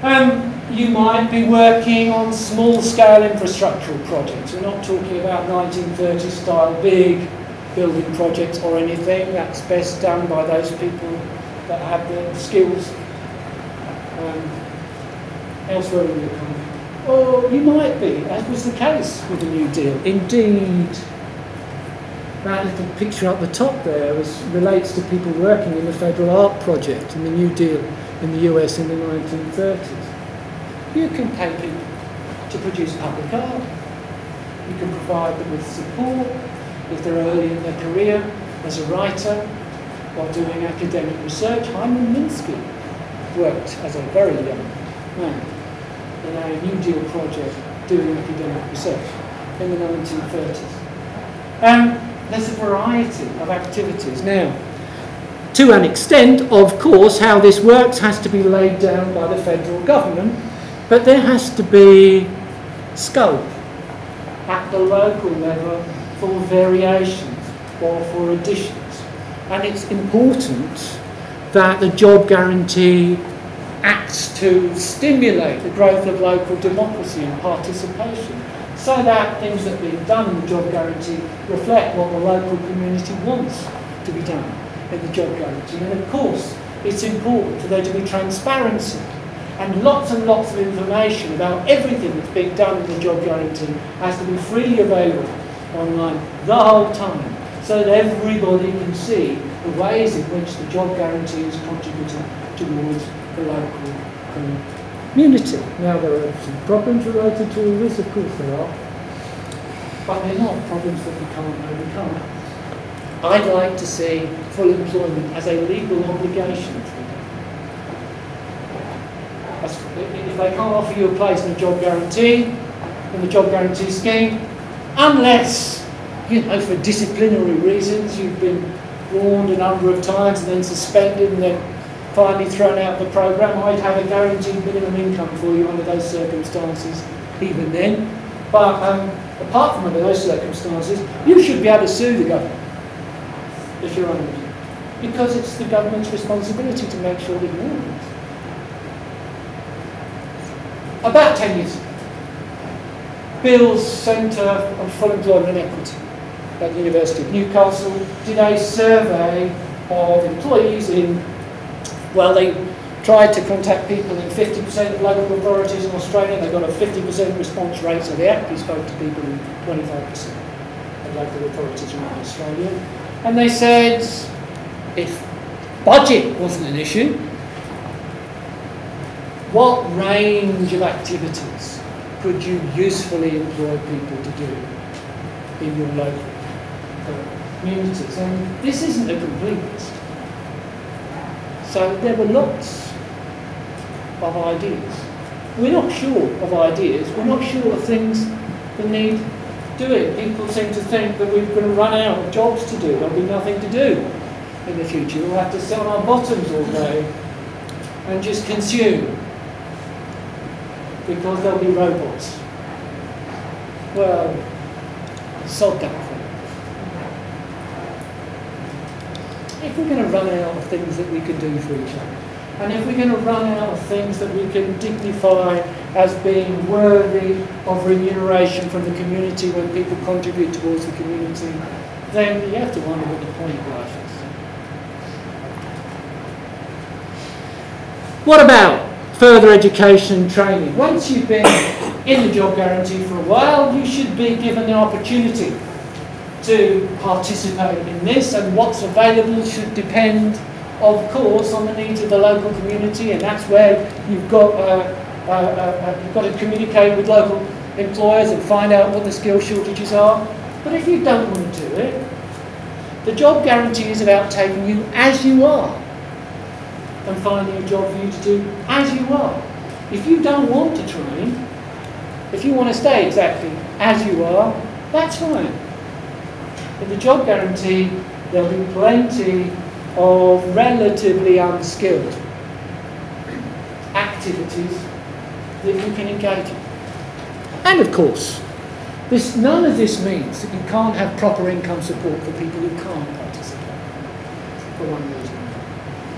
Um, you might be working on small-scale infrastructural projects. We're not talking about 1930s style big building projects or anything. That's best done by those people that have the skills um, elsewhere in the economy. Or you might be, as was the case with the New Deal. Indeed, that little picture up the top there was, relates to people working in the Federal Art Project in the New Deal in the US in the 1930s. You can pay people to produce public art. You can provide them with support if they're early in their career as a writer or doing academic research. Hyman Minsky worked as a very young man in a New Deal project doing academic research in the 1930s. Um, there's a variety of activities. Now, to an extent, of course, how this works has to be laid down by the federal government, but there has to be scope at the local level for variations or for additions. And it's important that the job guarantee acts to stimulate the growth of local democracy and participation so that things that are being done in the job guarantee reflect what the local community wants to be done in the job guarantee. And of course, it's important for there to be transparency and lots and lots of information about everything that's being done in the job guarantee has to be freely available online the whole time so that everybody can see the ways in which the job guarantee is contributing towards the local community. Now there are some problems related to all this, of course there are, but they're not problems that we can't overcome. I'd like to see full employment as a legal obligation. If they can't offer you a place in the job guarantee, in the job guarantee scheme, unless, you know, for disciplinary reasons, you've been warned a number of times and then suspended and then finally thrown out the programme, I'd have a guaranteed minimum income for you under those circumstances, even then. But um, apart from under those circumstances, you should be able to sue the government if you're under it. Because it's the government's responsibility to make sure that you're it. About 10 years ago, Bill's Centre on Full Employment and Equity at the University of Newcastle did a survey of employees in well, they tried to contact people in 50% of local authorities in Australia. They got a 50% response rate, so they actually spoke to people in 25% of local authorities around Australia. And they said, if Budget wasn't an issue. What range of activities could you usefully employ people to do in your local communities? And this isn't a complete list. So there were lots of ideas. We're not sure of ideas, we're not sure of things that need doing. People seem to think that we're going to run out of jobs to do, there'll be nothing to do in the future. We'll have to sit on our bottoms all day and just consume because there'll be robots. Well, sod that thing. If we're going to run out of things that we can do for each other, and if we're going to run out of things that we can dignify as being worthy of remuneration from the community when people contribute towards the community, then you have to wonder what the point of life is. What about further education and training? Once you've been in the job guarantee for a while, you should be given the opportunity to participate in this and what's available should depend of course on the needs of the local community and that's where you've got, uh, uh, uh, uh, you've got to communicate with local employers and find out what the skill shortages are. But if you don't want to do it, the job guarantee is about taking you as you are and finding a job for you to do as you are. If you don't want to train, if you want to stay exactly as you are, that's fine. In the job guarantee, there'll be plenty of relatively unskilled activities that you can engage in. And of course, this, none of this means that you can't have proper income support for people who can't participate for one reason.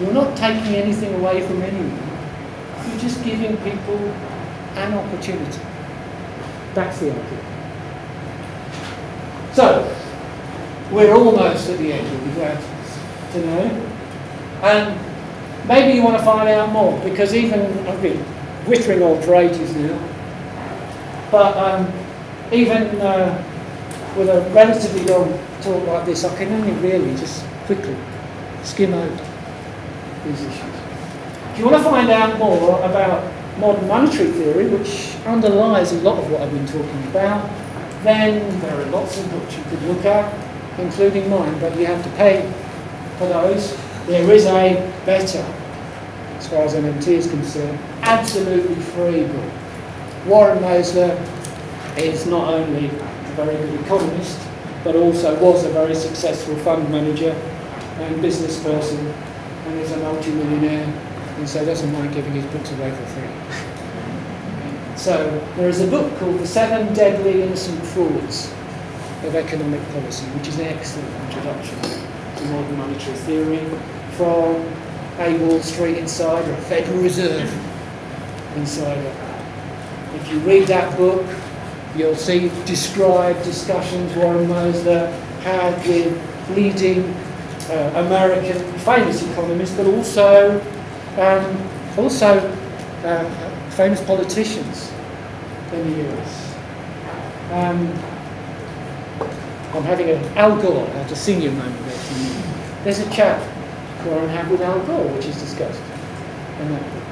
You're not taking anything away from anyone. You're just giving people an opportunity. That's the idea. So, we're almost at the end, we'll be glad to know. And maybe you want to find out more, because even, I've been whittering on for ages now, but um, even uh, with a relatively long talk like this, I can only really just quickly skim over these issues. If you want to find out more about modern monetary theory, which underlies a lot of what I've been talking about, then there are lots of books you could look at, including mine, but you have to pay for those. There is a better, as far as MMT is concerned, absolutely free book. Warren Mosler is not only a very good economist, but also was a very successful fund manager and business person, and is a multi-millionaire, and so doesn't mind giving his books away for free. So there is a book called The Seven Deadly Innocent Frauds of Economic Policy, which is an excellent introduction to modern monetary theory from a Wall Street insider, a Federal Reserve insider. If you read that book, you'll see described discussions Warren Mosler had with leading uh, American famous economists, but also um, also uh, famous politicians in the US. Um, I'm having an Al Gore, I a senior moment there. There's a chat Warren had with Al Gore, which is discussed in that book.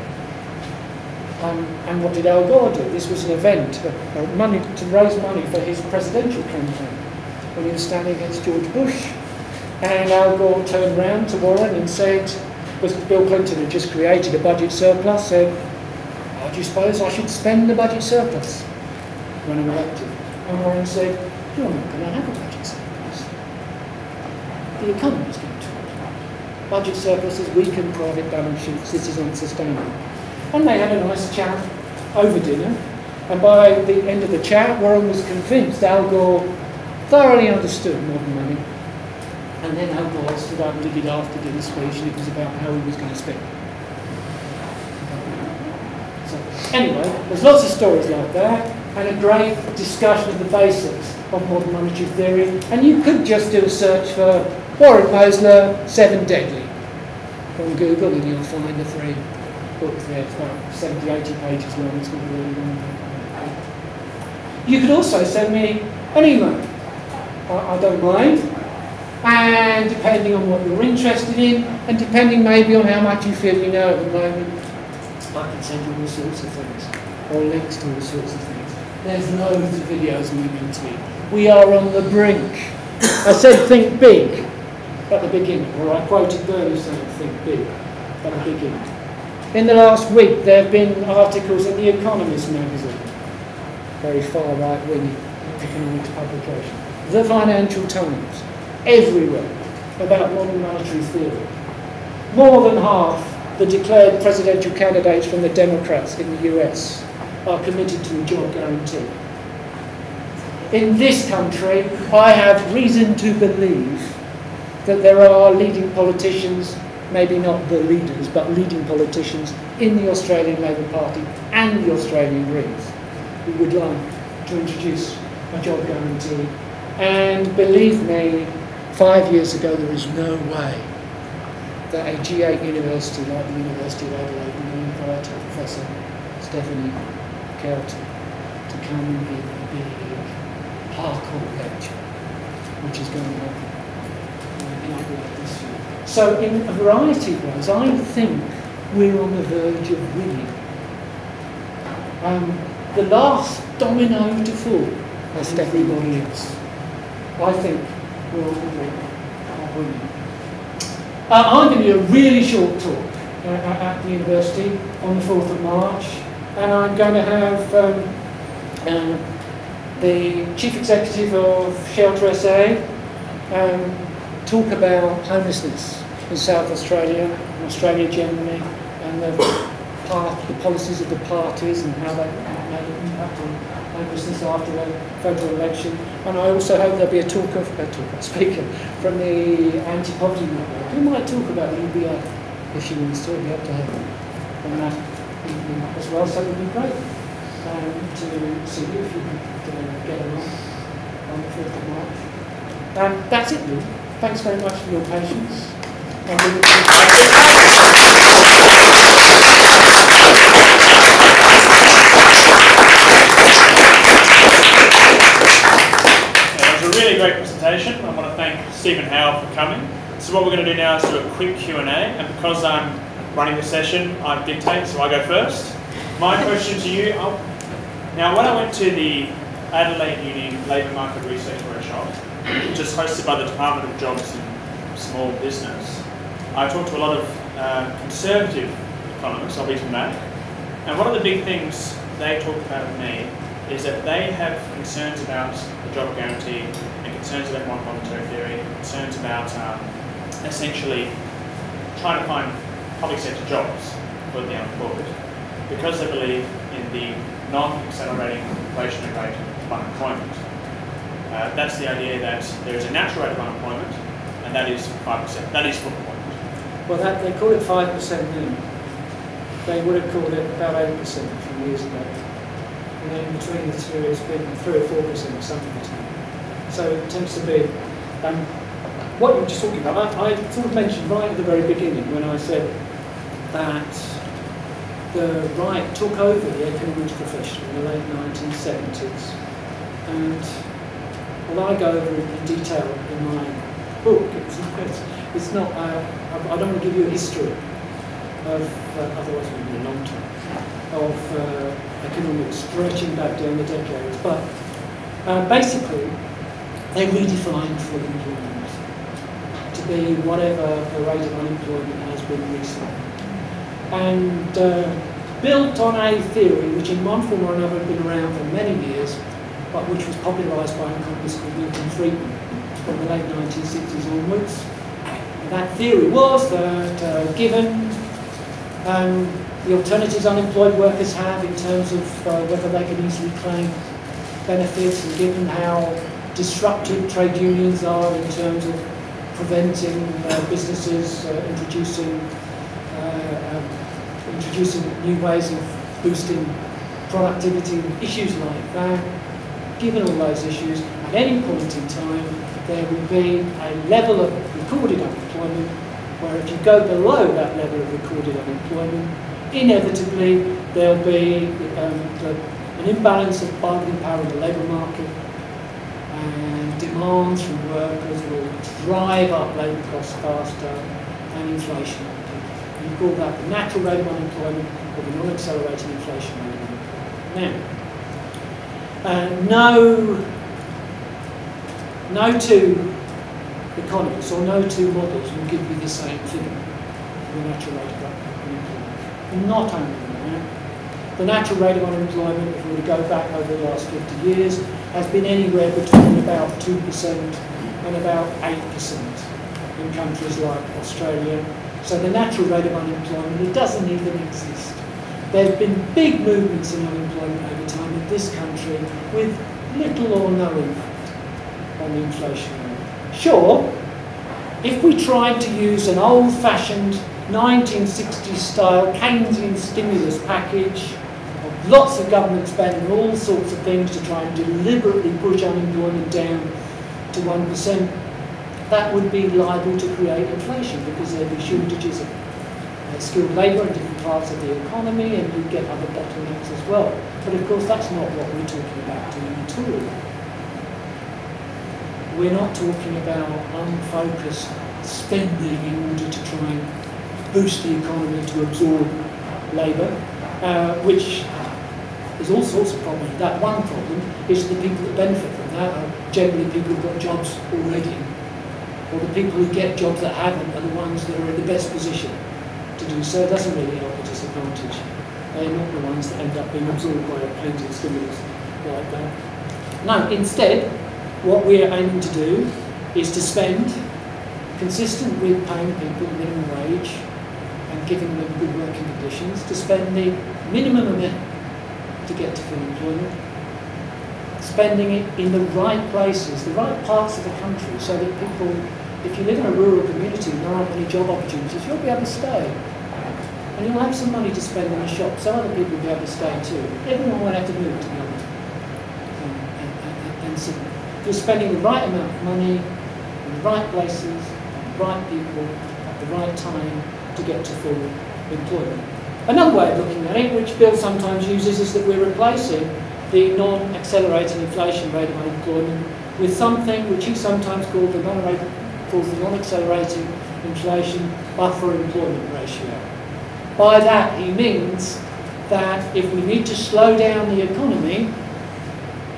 Um, and what did Al Gore do? This was an event, uh, money to raise money for his presidential campaign when he was standing against George Bush. And Al Gore turned round to Warren and said, because Bill Clinton had just created a budget surplus, said, do you suppose I should spend the budget surplus when I'm elected? And Warren said, you're not going to have surplus. The economy is going to. Budget surpluses weaken private balance sheets. This is unsustainable. And they had a nice chat over dinner. And by the end of the chat, Warren was convinced Al Gore thoroughly understood modern money. And then Al Gore stood up and did it after dinner speech, and it was about how he was going to spend it. So, anyway, there's lots of stories like that, and a great discussion of the basics of modern monetary theory. And you could just do a search for Warren Mosler, Seven Deadly on Google, and you'll find the three books there. It's about 70, 80 pages long. It's really long. You could also send me an email. I, I don't mind. and depending on what you're interested in, and depending maybe on how much you feel you know at the moment, I can send you all sorts of things, or links to all sorts of things. There's loads of videos on YouTube. We are on the brink. I said think big at the beginning, or I quoted Bernie saying think big at the beginning. In the last week, there have been articles in The Economist magazine, very far right wing economics publication, The Financial Times, everywhere about modern monetary theory. More than half the declared presidential candidates from the Democrats in the US are committed to a job guarantee. In this country, I have reason to believe that there are leading politicians, maybe not the leaders, but leading politicians in the Australian Labor Party and the Australian Greens who would like to introduce a job guarantee. And believe me, five years ago there was no way that a G8 university like the University of Adelaide would invite Professor Stephanie Kelton to come and give a big hardcore lecture, which is going to happen in Adelaide this year. So in a variety of ways, I think we're on the verge of winning. Um, the last domino to fall, as everybody else. I think we're on the brink of winning. Uh, I'm going to do a really short talk uh, at the university on the 4th of March, and I'm going to have um, um, the Chief Executive of Shelter SA um, talk about homelessness in South Australia, and Australia generally, and the, part, the policies of the parties and how they made an impact on homelessness after the federal election. And I also hope there'll be a talk of a talk, speaker from the anti-poverty network who might talk about the UBI if she wants to. Be up to her on that as well. So it would be great um, to see you if you could uh, get along on the 4th of March. Um, that's it, really. Thanks very much for your patience. It was a really great presentation. I want to thank Steven Hail for coming. So what we're going to do now is do a quick Q&A, and because I'm running the session, I dictate, so I go first. My question to you, I'll, now when I went to the Adelaide Uni Labour Market Research Workshop, which is hosted by the Department of Jobs and Small Business, I talked to a lot of uh, conservative economists, I'll be from that, and one of the big things they talked about with me is that they have concerns about the job guarantee and concerns about modern monetary theory, concerns about um, essentially trying to find public sector jobs for the unemployed because they believe in the non-accelerating inflationary rate of unemployment. Uh, that's the idea that there is a natural rate of unemployment and that is 5%. That is full employment. Well, that, they call it 5% now. They would have called it about 8% a few years ago. And then between the two, it's been 3 or 4% or something between. So it tends to be. Um, what you were just talking about, I, I sort of mentioned right at the very beginning when I said that the right took over the economics profession in the late 1970s. And well, I go over it in detail in my book. It's, it's, it's not, uh, I, I don't want to give you a history of, uh, otherwise it would be a long time, of uh, economics stretching back down the decades. But uh, basically, they redefined full employment to be whatever the rate of unemployment has been recently. And uh, built on a theory which in one form or another had been around for many years, but which was popularised by an economist called Milton Friedman from the late 1960s onwards. And that theory was that uh, given um, the alternatives unemployed workers have in terms of uh, whether they can easily claim benefits and given how disruptive trade unions are in terms of preventing uh, businesses uh, introducing uh, um, introducing new ways of boosting productivity, issues like that. Given all those issues, at any point in time, there will be a level of recorded unemployment where if you go below that level of recorded unemployment, inevitably there'll be um, the, an imbalance of bargaining power in the labour market, and demands from workers will drive up labour costs faster than inflation. You call that the natural rate of unemployment or the non-accelerating inflation rate of unemployment. Now, no, no two economists or no two models will give you the same figure for the natural rate of unemployment. Not only that, the natural rate of unemployment, if we were to go back over the last 50 years, has been anywhere between about 2% and about 8% in countries like Australia. So the natural rate of unemployment, it doesn't even exist. There have been big movements in unemployment over time in this country with little or no impact on the inflation rate. Sure, if we tried to use an old-fashioned 1960s style Keynesian stimulus package of lots of government spending all sorts of things to try and deliberately push unemployment down to 1%, that would be liable to create inflation because there'd be shortages of skilled labour in different parts of the economy and you'd get other bottlenecks as well. But of course that's not what we're talking about doing at all. We're not talking about unfocused spending in order to try and boost the economy to absorb labour, uh, which there's all sorts of problems. That one problem is the people that benefit from that are generally people who've got jobs already. Or the people who get jobs that haven't are the ones that are in the best position do so. Doesn't really help the disadvantage. They're not the ones that end up being absorbed by a plenty of stimulus like that. No, instead, what we're aiming to do is to spend, consistent with paying people minimum wage and giving them good working conditions, to spend the minimum amount to get to full employment. Spending it in the right places, the right parts of the country, so that people, if you live in a rural community and there aren't any job opportunities, you'll be able to stay. And you'll have some money to spend in the shop, so other people will be able to stay too. Everyone won't have to move, to be honest. Um, and, and, and so you're spending the right amount of money in the right places, the right people, at the right time to get to full employment. Another way of looking at it, which Bill sometimes uses, is that we're replacing the non-accelerating inflation rate of unemployment with something which he sometimes calls the non-accelerating inflation buffer employment ratio. By that he means that if we need to slow down the economy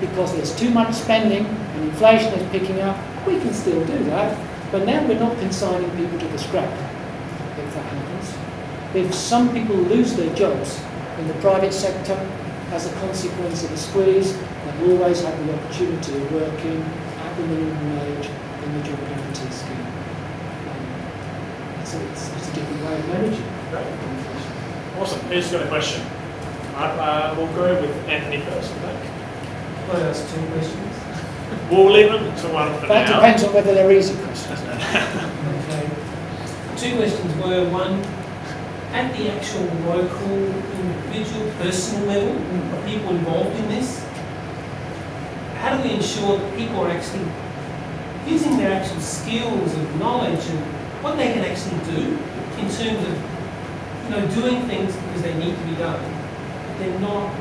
because there's too much spending and inflation is picking up, we can still do that, but now we're not consigning people to the scrap, if that happens if some people lose their jobs in the private sector as a consequence of a squeeze, they always have the opportunity of working at the minimum wage in the job guarantee scheme. Um, so it's, it's, a different way of managing. Great. Awesome. Who's got a question? Right, uh, we'll go with Anthony first. Can I ask two questions? We'll leave them to one for that now. depends on whether they're easy questions. okay. Two questions were one, at the actual local, individual, personal level of people involved in this, how do we ensure that people are actually using their actual skills and knowledge and what they can actually do in terms of, know, doing things because they need to be done, but they're not,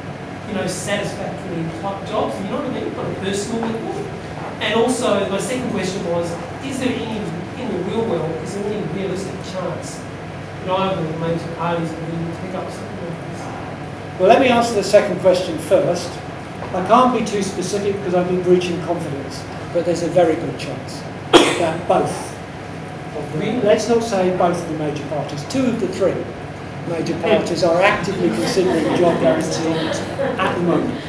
you know, satisfactory type jobs, you know what I mean, on a personal level. And also, my second question was, is there any, in the real world, is there any realistic chance that either of the major parties are willing to pick up something like this? Well, let me answer the second question first. I can't be too specific because I've been breaching confidence, but there's a very good chance that both of the, let's not say both of the major parties, two of the three major parties are actively considering job guarantees at the moment.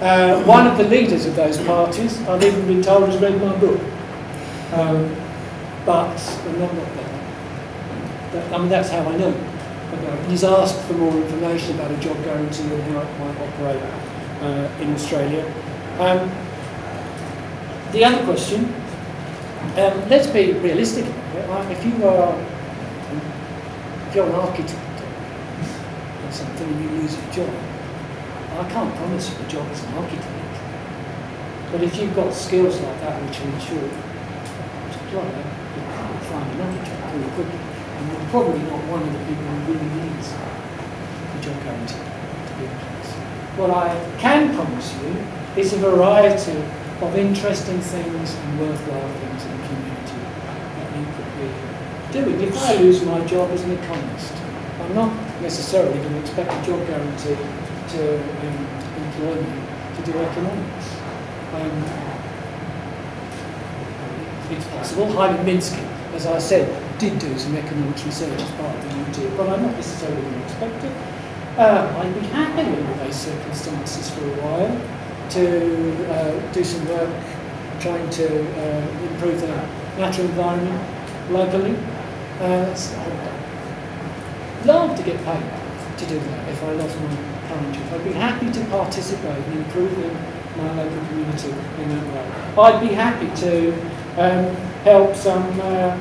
Uh, one of the leaders of those parties, I've even been told, has read my book. Um, but I'm not, not I mean, that's how I know. He's asked for more information about a job guarantee and how it might operate uh, in Australia. Um, the other question, um, let's be realistic. If you are, an architect or something and you lose your job, I can't promise you a job as an architect. But if you've got skills like that which are in short supply, you can find another job pretty quickly and you're probably not one of the people who really needs the job guarantee to be in place. What I can promise you is a variety of interesting things and worthwhile things in the community that you could be doing. If I lose my job as an economist, I'm not necessarily going to expect a job guarantee to um, employ me to do economics. Um, it's possible. Hyman Minsky, as I said, did do some economics research as part of the UT, but I'm not necessarily going to expect it. Uh, I'd be happy under those circumstances for a while to uh, do some work trying to uh, improve the natural environment locally. Uh, I'd love to get paid to do that if I lost my current job. I'd be happy to participate in improving my local community in that way. I'd be happy to um, help some, uh,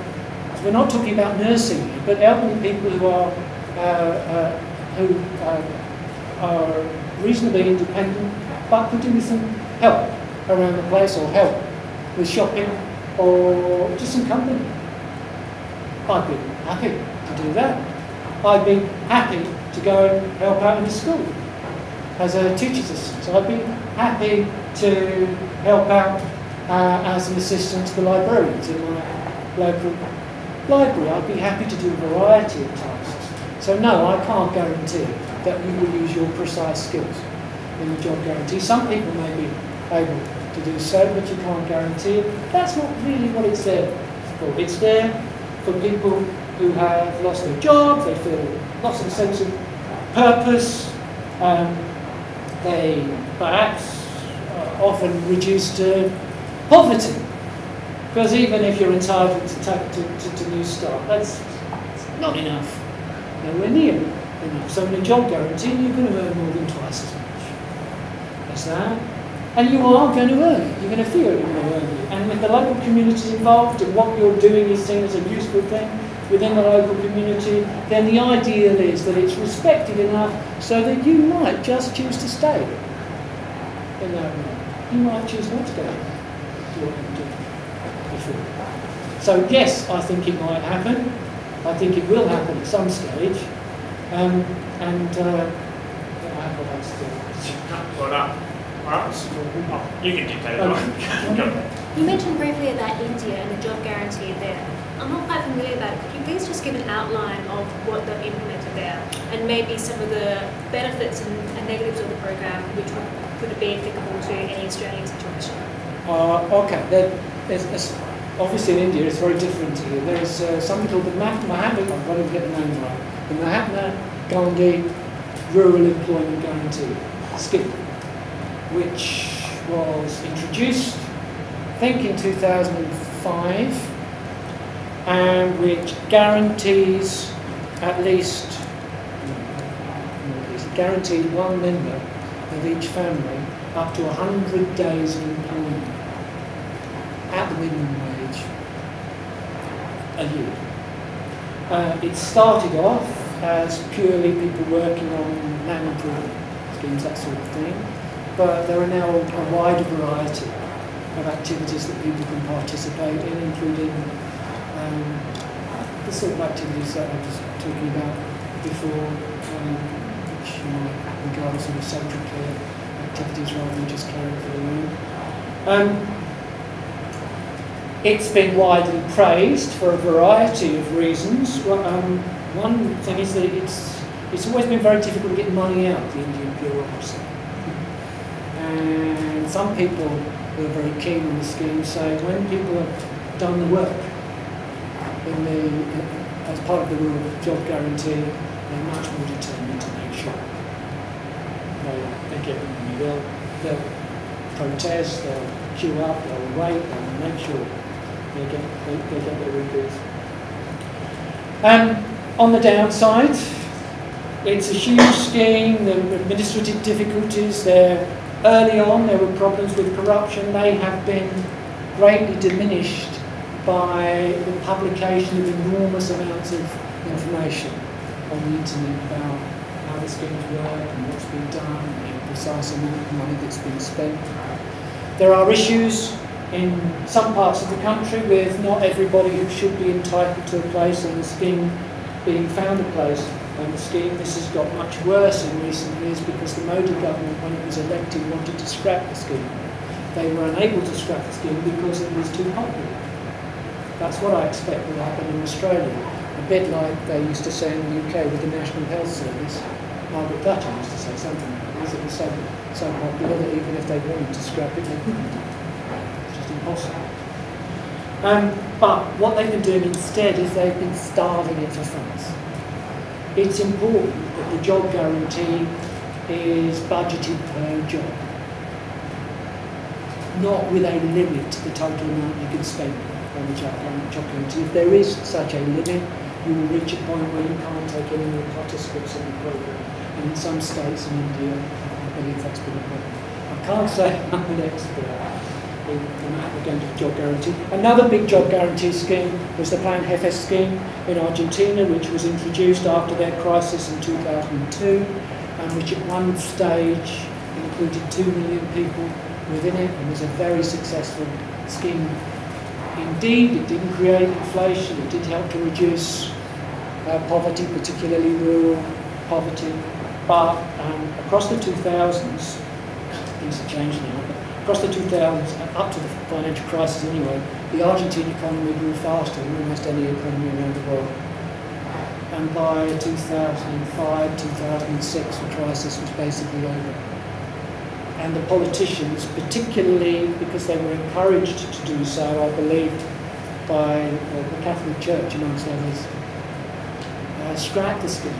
we're not talking about nursing but elderly people who are, uh, uh, who uh, are reasonably independent, but could do with some help around the place or help with shopping or just some company. I'd be happy to do that. I'd be happy to go and help out in the school as a teacher's assistant. I'd be happy to help out uh, as an assistant to the librarians in my local library. I'd be happy to do a variety of tasks. So no, I can't guarantee that you will use your precise skills in the job guarantee. Some people may be able to do so, but you can't guarantee it. That's not really what it's there for. It's there for people who have lost their jobs, they feel lost a sense of purpose, um, they perhaps are often reduced to poverty. Because even if you're entitled to, to, to, to Newstart, that's not enough. Nowhere near enough. So in a job guarantee, you're going to earn more than twice as much. That's that. And you are going to earn it. You're going to feel you're going to earn it. And if the local communities involved and what you're doing is seen as a useful thing within the local community, then the ideal is that it's respected enough so that you might just choose to stay in that role. You might choose not to go to what you did before. So yes, I think it might happen. I think it will happen at some stage. Um, and uh, I have what else to do. Well done. Oh, you can dictate it. Okay. You mentioned briefly about India and the job guarantee there. I'm not quite familiar about it. Could you please just give an outline of what they've implemented there and maybe some of the benefits and, and negatives of the program which would, would be applicable to any Australian situation? Uh, okay, there, there's, there's- obviously in India it's very different here. There's uh, something called the Mahatma, Mahatma, I've got to get the name right, the Mahatma Gandhi Rural Employment Guarantee Scheme, which was introduced, I think, in 2005, and which guarantees at least, at least guaranteed one member of each family up to 100 days of employment at the minimum wage a year. Uh, it started off as purely people working on land improvement schemes, that sort of thing, but there are now a wider variety of activities that people can participate in, including um, the sort of activities that I was talking about before, um, which you might regard as sort of social care activities rather than just caring for the land. Um, it's been widely praised for a variety of reasons. Um, one thing is that it's, it's always been very difficult to get money out of the Indian bureaucracy. And some people were very keen on the scheme So when people have done the work in the, as part of the rural job guarantee, they're much more determined to make sure they, they get the money. They'll, they'll protest, they'll queue up, they'll wait, they'll make sure they get, they, they get their rebate. Um, on the downside, it's a huge scheme, were administrative difficulties, there early on there were problems with corruption, they have been greatly diminished by the publication of enormous amounts of information on the internet about how the schemes work and what's been done and the precise amount of money that's been spent. There are issues in some parts of the country with not everybody who should be entitled to a place on the scheme being found a place the scheme. This has got much worse in recent years because the Modi government, when it was elected, wanted to scrap the scheme they were unable to scrap the scheme because it was too popular. That's what I expect will happen in Australia. A bit like they used to say in the UK with the National Health Service. Margaret Thatcher used to say something like this. It was so, so popular that even if they wanted to scrap it, they couldn't. It's just impossible. Um, but what they've been doing instead is they've been starving it for funds. It's important that the job guarantee is budgeted per job, not with a limit to the total amount you can spend on the job, guarantee. If there is such a limit, you will reach a point where you can't take any more participants in the program. And in some states in India, I believe that's been a problem. I can't say I'm an expert job guarantee. Another big job guarantee scheme was the Plan Jefes scheme in Argentina, which was introduced after their crisis in 2002, and which at one stage included 2 million people within it, and was a very successful scheme. Indeed, it didn't create inflation, it did help to reduce uh, poverty, particularly rural poverty. But um, across the 2000s, things have changed now, across the 2000s, and up to the financial crisis anyway, the Argentine economy grew faster than almost any economy around the world. And by 2005, 2006, the crisis was basically over. And the politicians, particularly because they were encouraged to do so, I believe, by the Catholic Church, amongst others, uh, scrapped the scheme.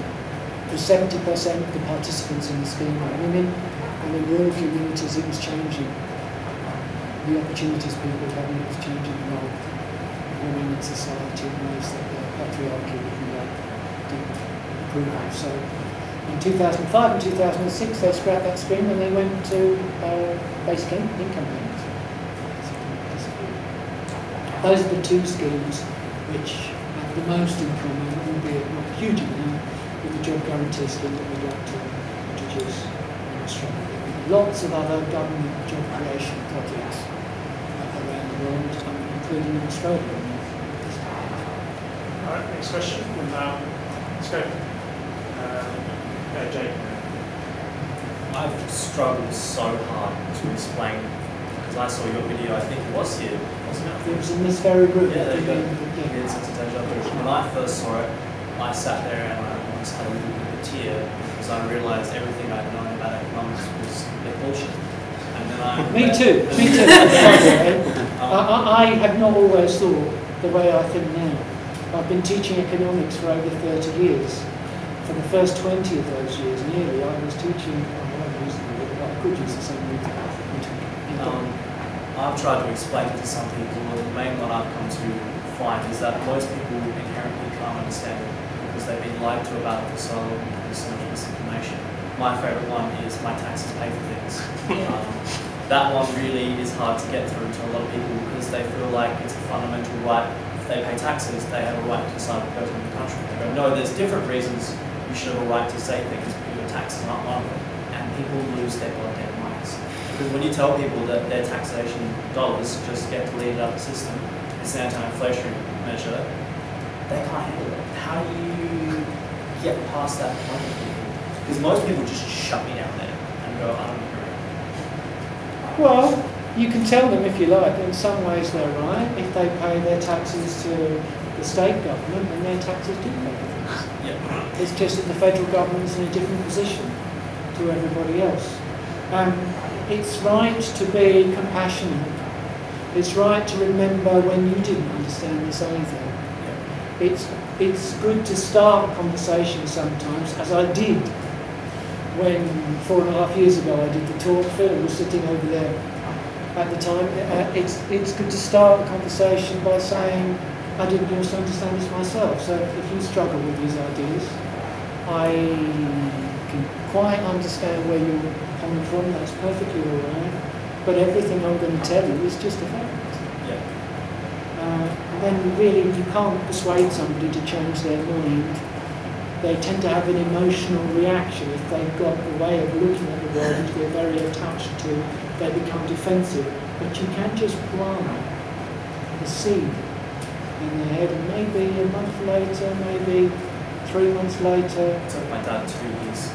Because 70% of the participants in the scheme were women, and in rural communities it was changing the opportunities people are having is changing the role of women in society in ways that the patriarchy didn't approve of. So in 2005 and 2006 they scrapped that scheme and they went to uh, basic in income payments. Those are the two schemes which have the most in common, albeit not huge amount, with the job guarantee scheme that we'd like to introduce in Australia. Lots of other government job creation projects world, including in Australia. All right, next question. Um, let's go. Uh, uh, Jake. I've struggled so hard to explain because I saw your video. I think it was here, wasn't it? It was in this very group. Yeah, there you go. Yeah. It's, it's a deja vu. When I first saw it, I sat there and I almost had a little bit of a tear because I realised everything I'd known about economics was bullshit. And then I Me too. Me too. I, I have not always thought the way I think now. I've been teaching economics for over 30 years. For the first 20 of those years, nearly, I was teaching, I don't use the word, but I could use the same word. Um, I've tried to explain it to some people, and the main one I've come to find is that most people inherently can't understand it because they've been lied to about it for so long there's so much misinformation. My favourite one is my taxes pay for things. um, that one really is hard to get through to a lot of people because they feel like it's a fundamental right. If they pay taxes, they have a right to decide what goes in the country. They go, no, there's different reasons you should have a right to say things, your taxes aren't one of them. And people lose their goddamn minds. Because when you tell people that their taxation dollars just get deleted out of the system, it's an anti-inflationary measure, they can't handle it. How do you get past that point of people? Because most people just shut me down there and go, I don't agree. Well, you can tell them if you like, in some ways they're right. If they pay their taxes to the state government, then their taxes do pay. Yeah. It's just that the federal government's in a different position to everybody else. Um, it's right to be compassionate. It's right to remember when you didn't understand this either. It's, it's good to start a conversation sometimes, as I did when four and a half years ago I did the talk. Phil was sitting over there at the time. Uh, it's, it's good to start a conversation by saying, I didn't also understand this myself. So if you struggle with these ideas, I can quite understand where you're coming from. That's perfectly all right. But everything I'm going to tell you is just a fact. Yeah. Uh, then really you can't persuade somebody to change their mind. They tend to have an emotional reaction if they've got a way of looking at the world which they're very attached to. They become defensive. But you can just plant the seed in their head, and maybe a month later, maybe three months later. It took my dad two years.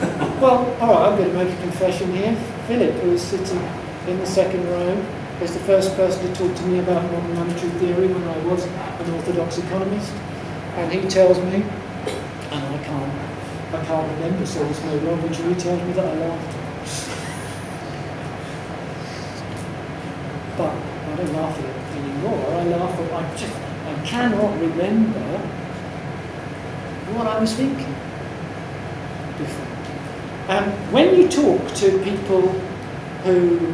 Well, all right, I'm going to make a confession here. Philip, who is sitting in the second row, is the first person to talk to me about modern monetary theory when I was an orthodox economist. And he tells me, and I can't, So there's no wrong, but he tells me that I laughed. But I don't laugh at it anymore. I laugh at, I just, I cannot remember what I was thinking before. Um, when you talk to people who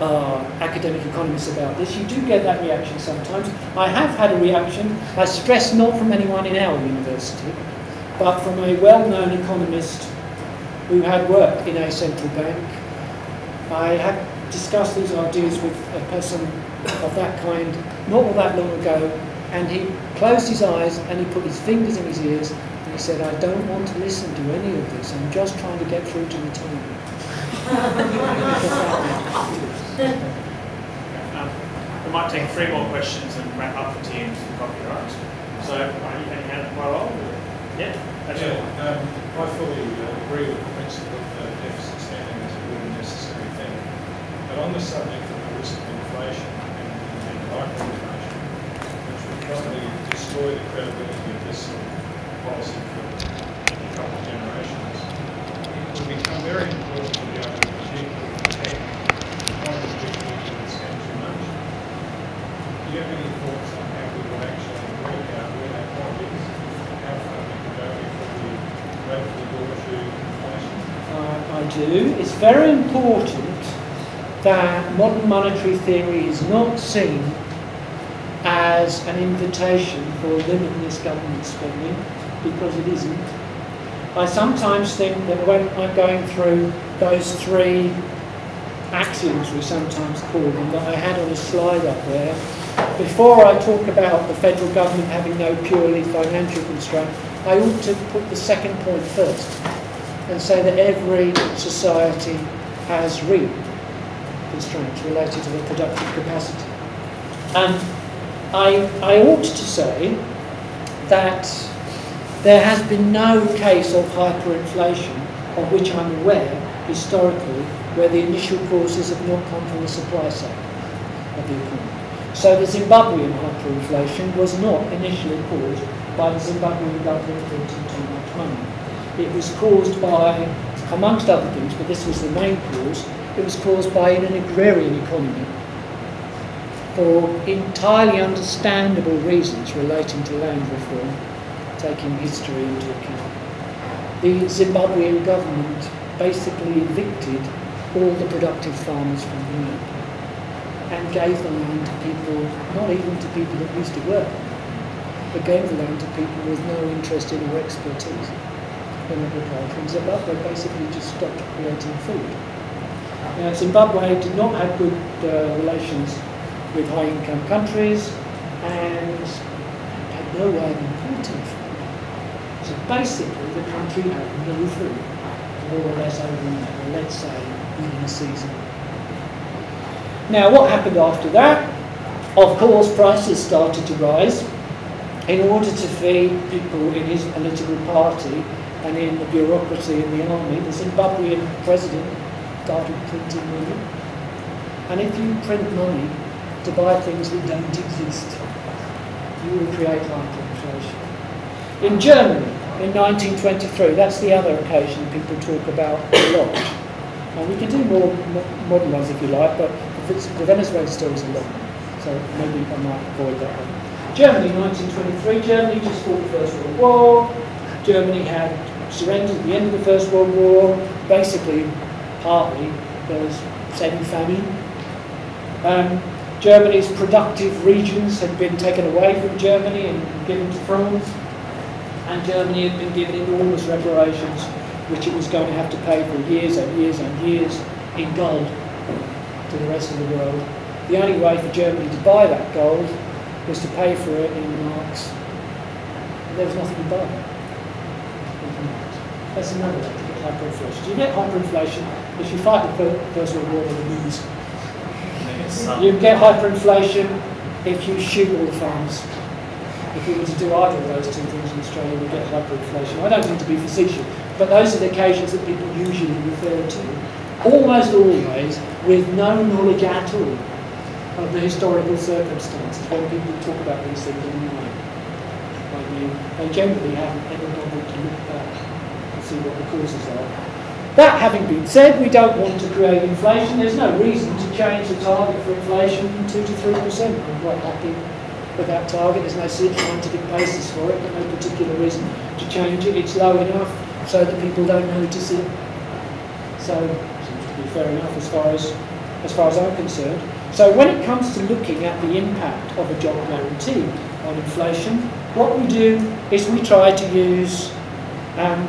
are academic economists about this, you do get that reaction sometimes. I have had a reaction, I stress not from anyone in our university, but from a well-known economist who had worked in a central bank. I had discussed these ideas with a person of that kind not all that long ago, and he closed his eyes and he put his fingers in his ears and he said, I don't want to listen to any of this, I'm just trying to get through to retirement. Um, we might take three more questions and wrap up for tea and some coffee. So, are you any hand old? Yeah, Yeah, um, I fully uh, agree with the principle that deficit spending is a good and necessary thing. But on the subject of the risk of inflation and, and hyperinflation, which would probably destroy the credibility of this sort of policy for a couple of generations, it will become very important to be able to particularly protect economies which we spend too much. Do you have any thoughts on how we would actually work out where that point is? How far we can go before we rapidly go through inflation? Uh, I do. It's very important that modern monetary theory is not seen as an invitation for limitless government spending, because it isn't. I sometimes think that when I'm going through those three axioms, we sometimes call them, that I had on a slide up there, before I talk about the federal government having no purely financial constraint, I ought to put the second point first and say that every society has real constraints related to the productive capacity. And I, I ought to say that there has been no case of hyperinflation of which I'm aware historically where the initial causes have not come from the supply side of the economy. So the Zimbabwean hyperinflation was not initially caused by the Zimbabwean government printing too much money. It was caused by, amongst other things, but this was the main cause, it was caused by an agrarian economy for entirely understandable reasons relating to land reform, taking history into account. The Zimbabwean government basically evicted all the productive farmers from the land and gave the land to people, not even to people that used to work, but gave the land to people with no interest in or expertise in agriculture. And Zimbabwe basically just stopped creating food. Now, Zimbabwe did not have good uh, relations with high-income countries and had no way of importing food. So basically, the country had no food, more or less overnight, let's say within a season. Now, what happened after that? Of course, prices started to rise. In order to feed people in his political party and in the bureaucracy in the army, the Zimbabwean president started printing money. And if you print money to buy things that don't exist, you will create hyperinflation. In Germany, in 1923, that's the other occasion people talk about a lot. And we can do more modern ones if you like, but the Ven- the Venezuela story is a long one, so maybe I might avoid that one. Germany, 1923, Germany just fought the First World War. Germany had surrendered at the end of the First World War. Basically, partly, there was semi-famine. Um, Germany's productive regions had been taken away from Germany and given to France. And Germany had been given enormous reparations, which it was going to have to pay for years and years and years in gold to the rest of the world. The only way for Germany to buy that gold was to pay for it in marks. There was nothing to buy. In. That's another hyperinflation. You get hyperinflation if you fight the Fir- First World War with the lose. You get hyperinflation if you shoot all the farmers. If we were to do either of those two things in Australia, we get hyperinflation. I don't mean to be facetious, but those are the occasions that people usually refer to almost always with no knowledge at all of the historical circumstances when people talk about these things online. I mean, they generally haven't ever bothered to look back and see what the causes are. That having been said, we don't want to create inflation. There's no reason to change the target for inflation from 2 to 3%. I'm quite happy with that target. There's no scientific basis for it, but no particular reason to change it. It's low enough so that people don't notice it. So, it seems to be fair enough as far as, as far as I'm concerned. So when it comes to looking at the impact of a job guarantee on inflation, what we do is we try to use um,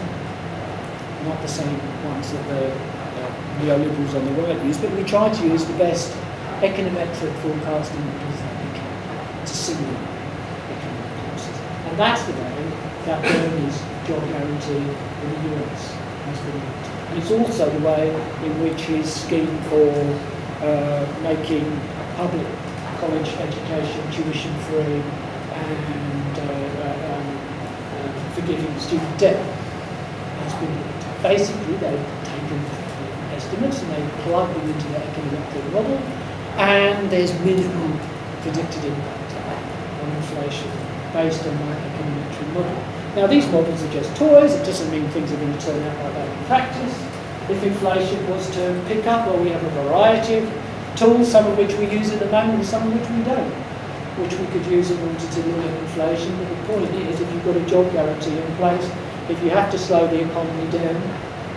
not the same ones that the uh, neoliberals on the right use, but we try to use the best econometric forecasting that we can to simulate economic policies. And that's the way that Bernie's job guarantee in the US has been used. And it's also the way in which his scheme for uh, making public college education tuition free and uh, uh, um, uh, forgiving student debt has been basically they've taken estimates and they plug them into the economic model and there's minimal predicted impact on inflation based on that econometric model. Now these models are just toys, it doesn't mean things are going to turn out like that in practice. If inflation was to pick up, well we have a variety of tools, some of which we use at the moment and some of which we don't, which we could use in order to limit inflation. But the point is, if you've got a job guarantee in place, if you have to slow the economy down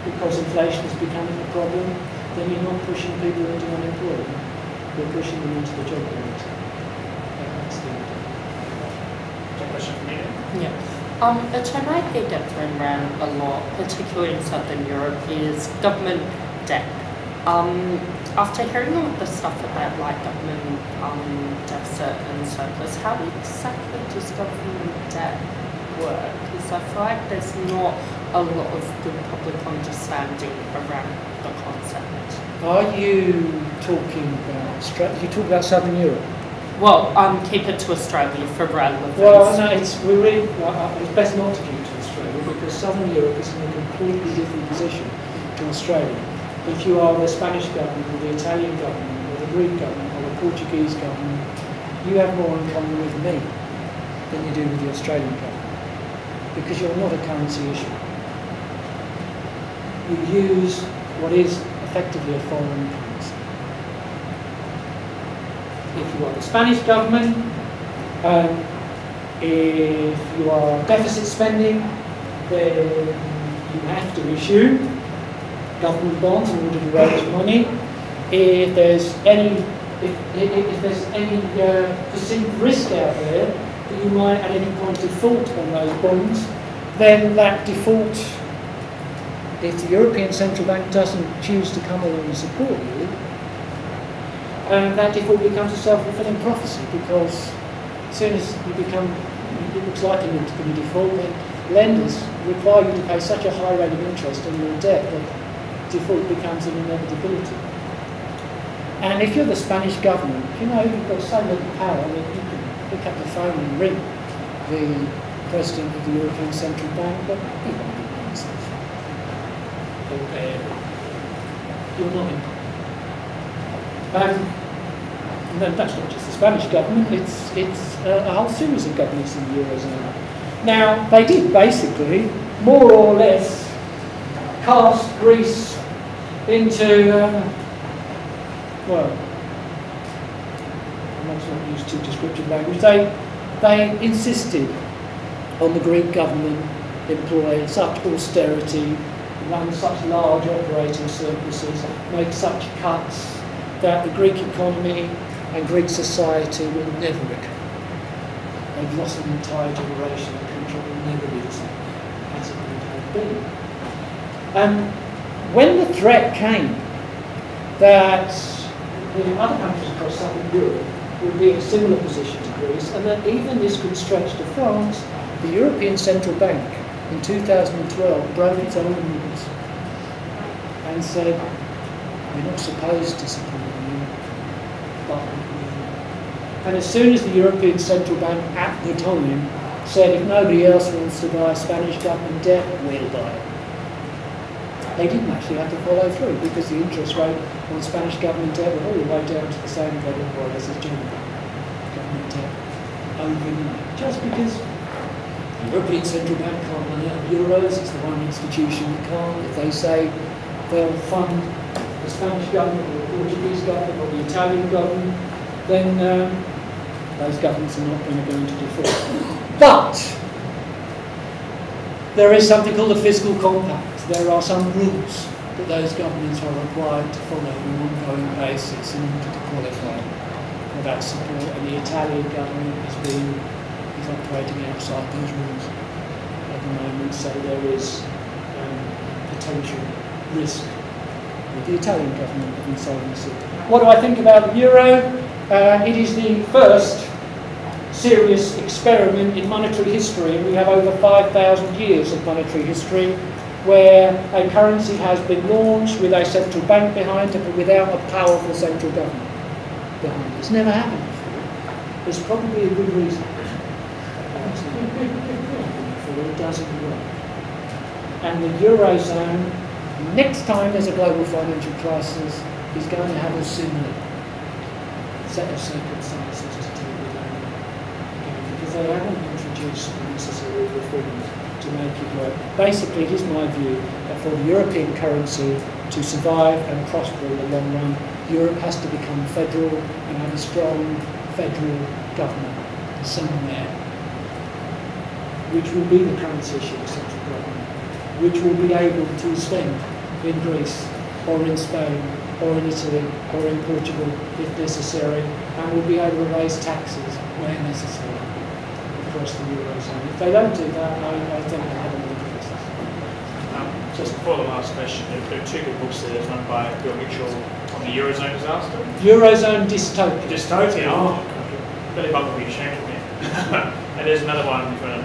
because inflation is becoming a problem, then you're not pushing people into unemployment. You're pushing them into the job market. That's the idea. Is there a question for me then? Yeah. Um, a term I hear get thrown around a lot, particularly in Southern Europe, is government debt. Um, after hearing all of the stuff about like government um, deficit and surplus, how exactly does government debt work? Because I feel like there's not a lot of good public understanding around the concept. Are you talking about, you talk about Southern Europe? Well, um, keep it to Australia for relevance. Well, no, it's, we're really, well, uh, it's best not to keep it to Australia because Southern Europe is in a completely different position to Australia. If you are the Spanish government or the Italian government or the Greek government or the Portuguese government, you have more in common with me than you do with the Australian government because you're not a currency issue. You use what is effectively a foreign currency. If you are the Spanish government, um, if you are deficit spending, then you have to issue government bonds in order to raise money. If there's any, if, if, if there's any uh, perceived risk out there you might at any point default on those bonds, then that default, if the European Central Bank doesn't choose to come along and support you, um, that default becomes a self-fulfilling prophecy because as soon as you become, it looks likely you're going to default, lenders require you to pay such a high rate of interest on your debt that default becomes an inevitability. And if you're the Spanish government, you know, you've got so little power that pick up the phone and ring the president of the European Central Bank, but he won't be by himself. Bear. You're not in um, that's not just the Spanish government, it's, it's uh, a whole series of governments in the Eurozone. Now, they did basically, more or less, cast Greece into, um, well, I'm not going to descriptive language, they, they insisted on the Greek government employ such austerity, run such large operating surpluses, make such cuts that the Greek economy and Greek society will never recover. They've lost an entire generation. The country will never be the same as it would have been. Um, when the threat came that the other countries across southern Europe would be in a similar position to Greece, and that even this could stretch to France, the European Central Bank in 2012 broke its own rules and said, we're not supposed to support we will. And as soon as the European Central Bank at the time said if nobody else wants to buy Spanish government debt, we'll buy it. They didn't actually have to follow through because the interest rate on Spanish government debt went all the way down to the same level more or less as German government debt overnight. Just because the European Central Bank can't run out of euros, it's the one institution that can't. If they say they'll fund the Spanish government or the Portuguese government or the Italian government, then um, those governments are not going to go into default. But there is something called the fiscal compact. There are some rules that those governments are required to follow on an ongoing basis in order to qualify for that support. And the Italian government is being is operating outside those rules at the moment, so there is um, potential risk with the Italian government of insolvency. What do I think about the euro? Uh, it is the first serious experiment in monetary history, and we have over 5,000 years of monetary history where a currency has been launched with a central bank behind it, but without a powerful central government behind it. It's never happened before. There's probably a good reason for it doesn't work. And the Eurozone, next time there's a global financial crisis, is going to have a similar set of circumstances to deal with because they haven't introduced the necessary reforms Basically, it is my view that for the European currency to survive and prosper in the long run, Europe has to become federal and have a strong federal government somewhere, which will be the currency issue of central government, which will be able to spend in Greece or in Spain or in Italy or in Portugal if necessary, and will be able to raise taxes where necessary across the Eurozone. If they don't do that, I, I think they have a little crisis. Um, just before the last question, there there are two good books there. There's one by Bill Mitchell on the Eurozone disaster. Eurozone dystopia. Dystopia, oh, Billy Buck will be ashamed of me. and there's another one if you want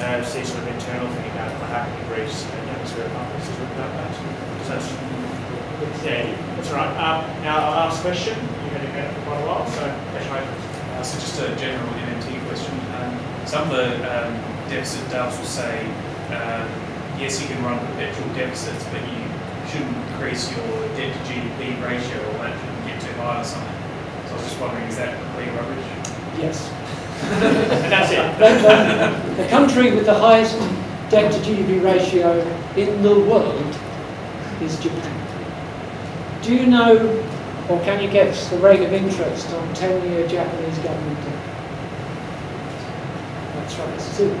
uh, see sort of internal thing about what happened in Greece and Yanis Varoufakis has written about that. So that's, yeah, that's all right. Um, now, our last question. You've had your hand for quite a while, so question opens. Uh, so just a general MMT question. Um, some of the um, deficit doves will say, um, yes, you can run perpetual deficits, but you shouldn't increase your debt to GDP ratio or that shouldn't get too high or something. So I was just wondering, is that complete rubbish? Yes. and that's it. The, the, the country with the highest debt to GDP ratio in the world is Japan. Do you know, or can you guess, the rate of interest on 10-year Japanese government debt? It's zero.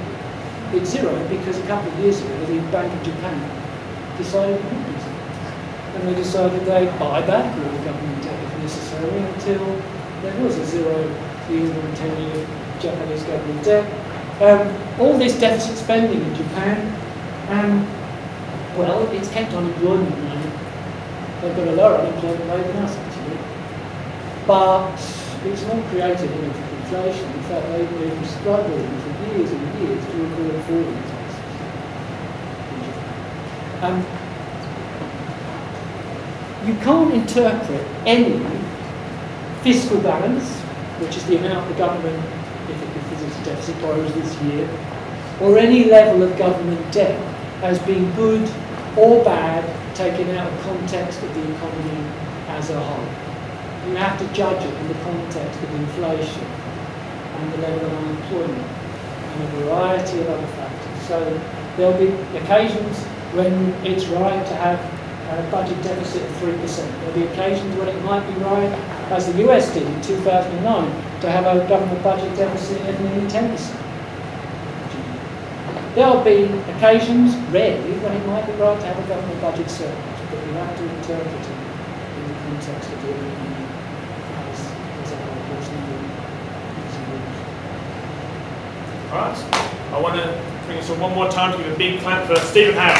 It's zero because a couple of years ago the Bank of Japan decided. And they decided they'd buy back all the government debt if necessary until there was a zero yield on 10-year Japanese government debt. Um, all this deficit spending in Japan, um, well, it's kept unemployment low. They've got a lower unemployment rate than us, actually. But it's not created any inflation. In fact, they've been struggling for years and years to record falling taxes. Um, you can't interpret any fiscal balance, which is the amount the government, if, it, it's a deficit, borrows this year, or any level of government debt as being good or bad taken out of context of the economy as a whole. You have to judge it in the context of inflation and the level of unemployment and a variety of other factors. So there'll be occasions when it's right to have a budget deficit of 3%. There'll be occasions when it might be right, as the US did in 2009, to have a government budget deficit of nearly 10%. There'll be occasions, rarely, when it might be right to have a government budget surplus, but you have to interpret it in the context of the All right? I want to bring us one more time to give a big clap for Steven Hail.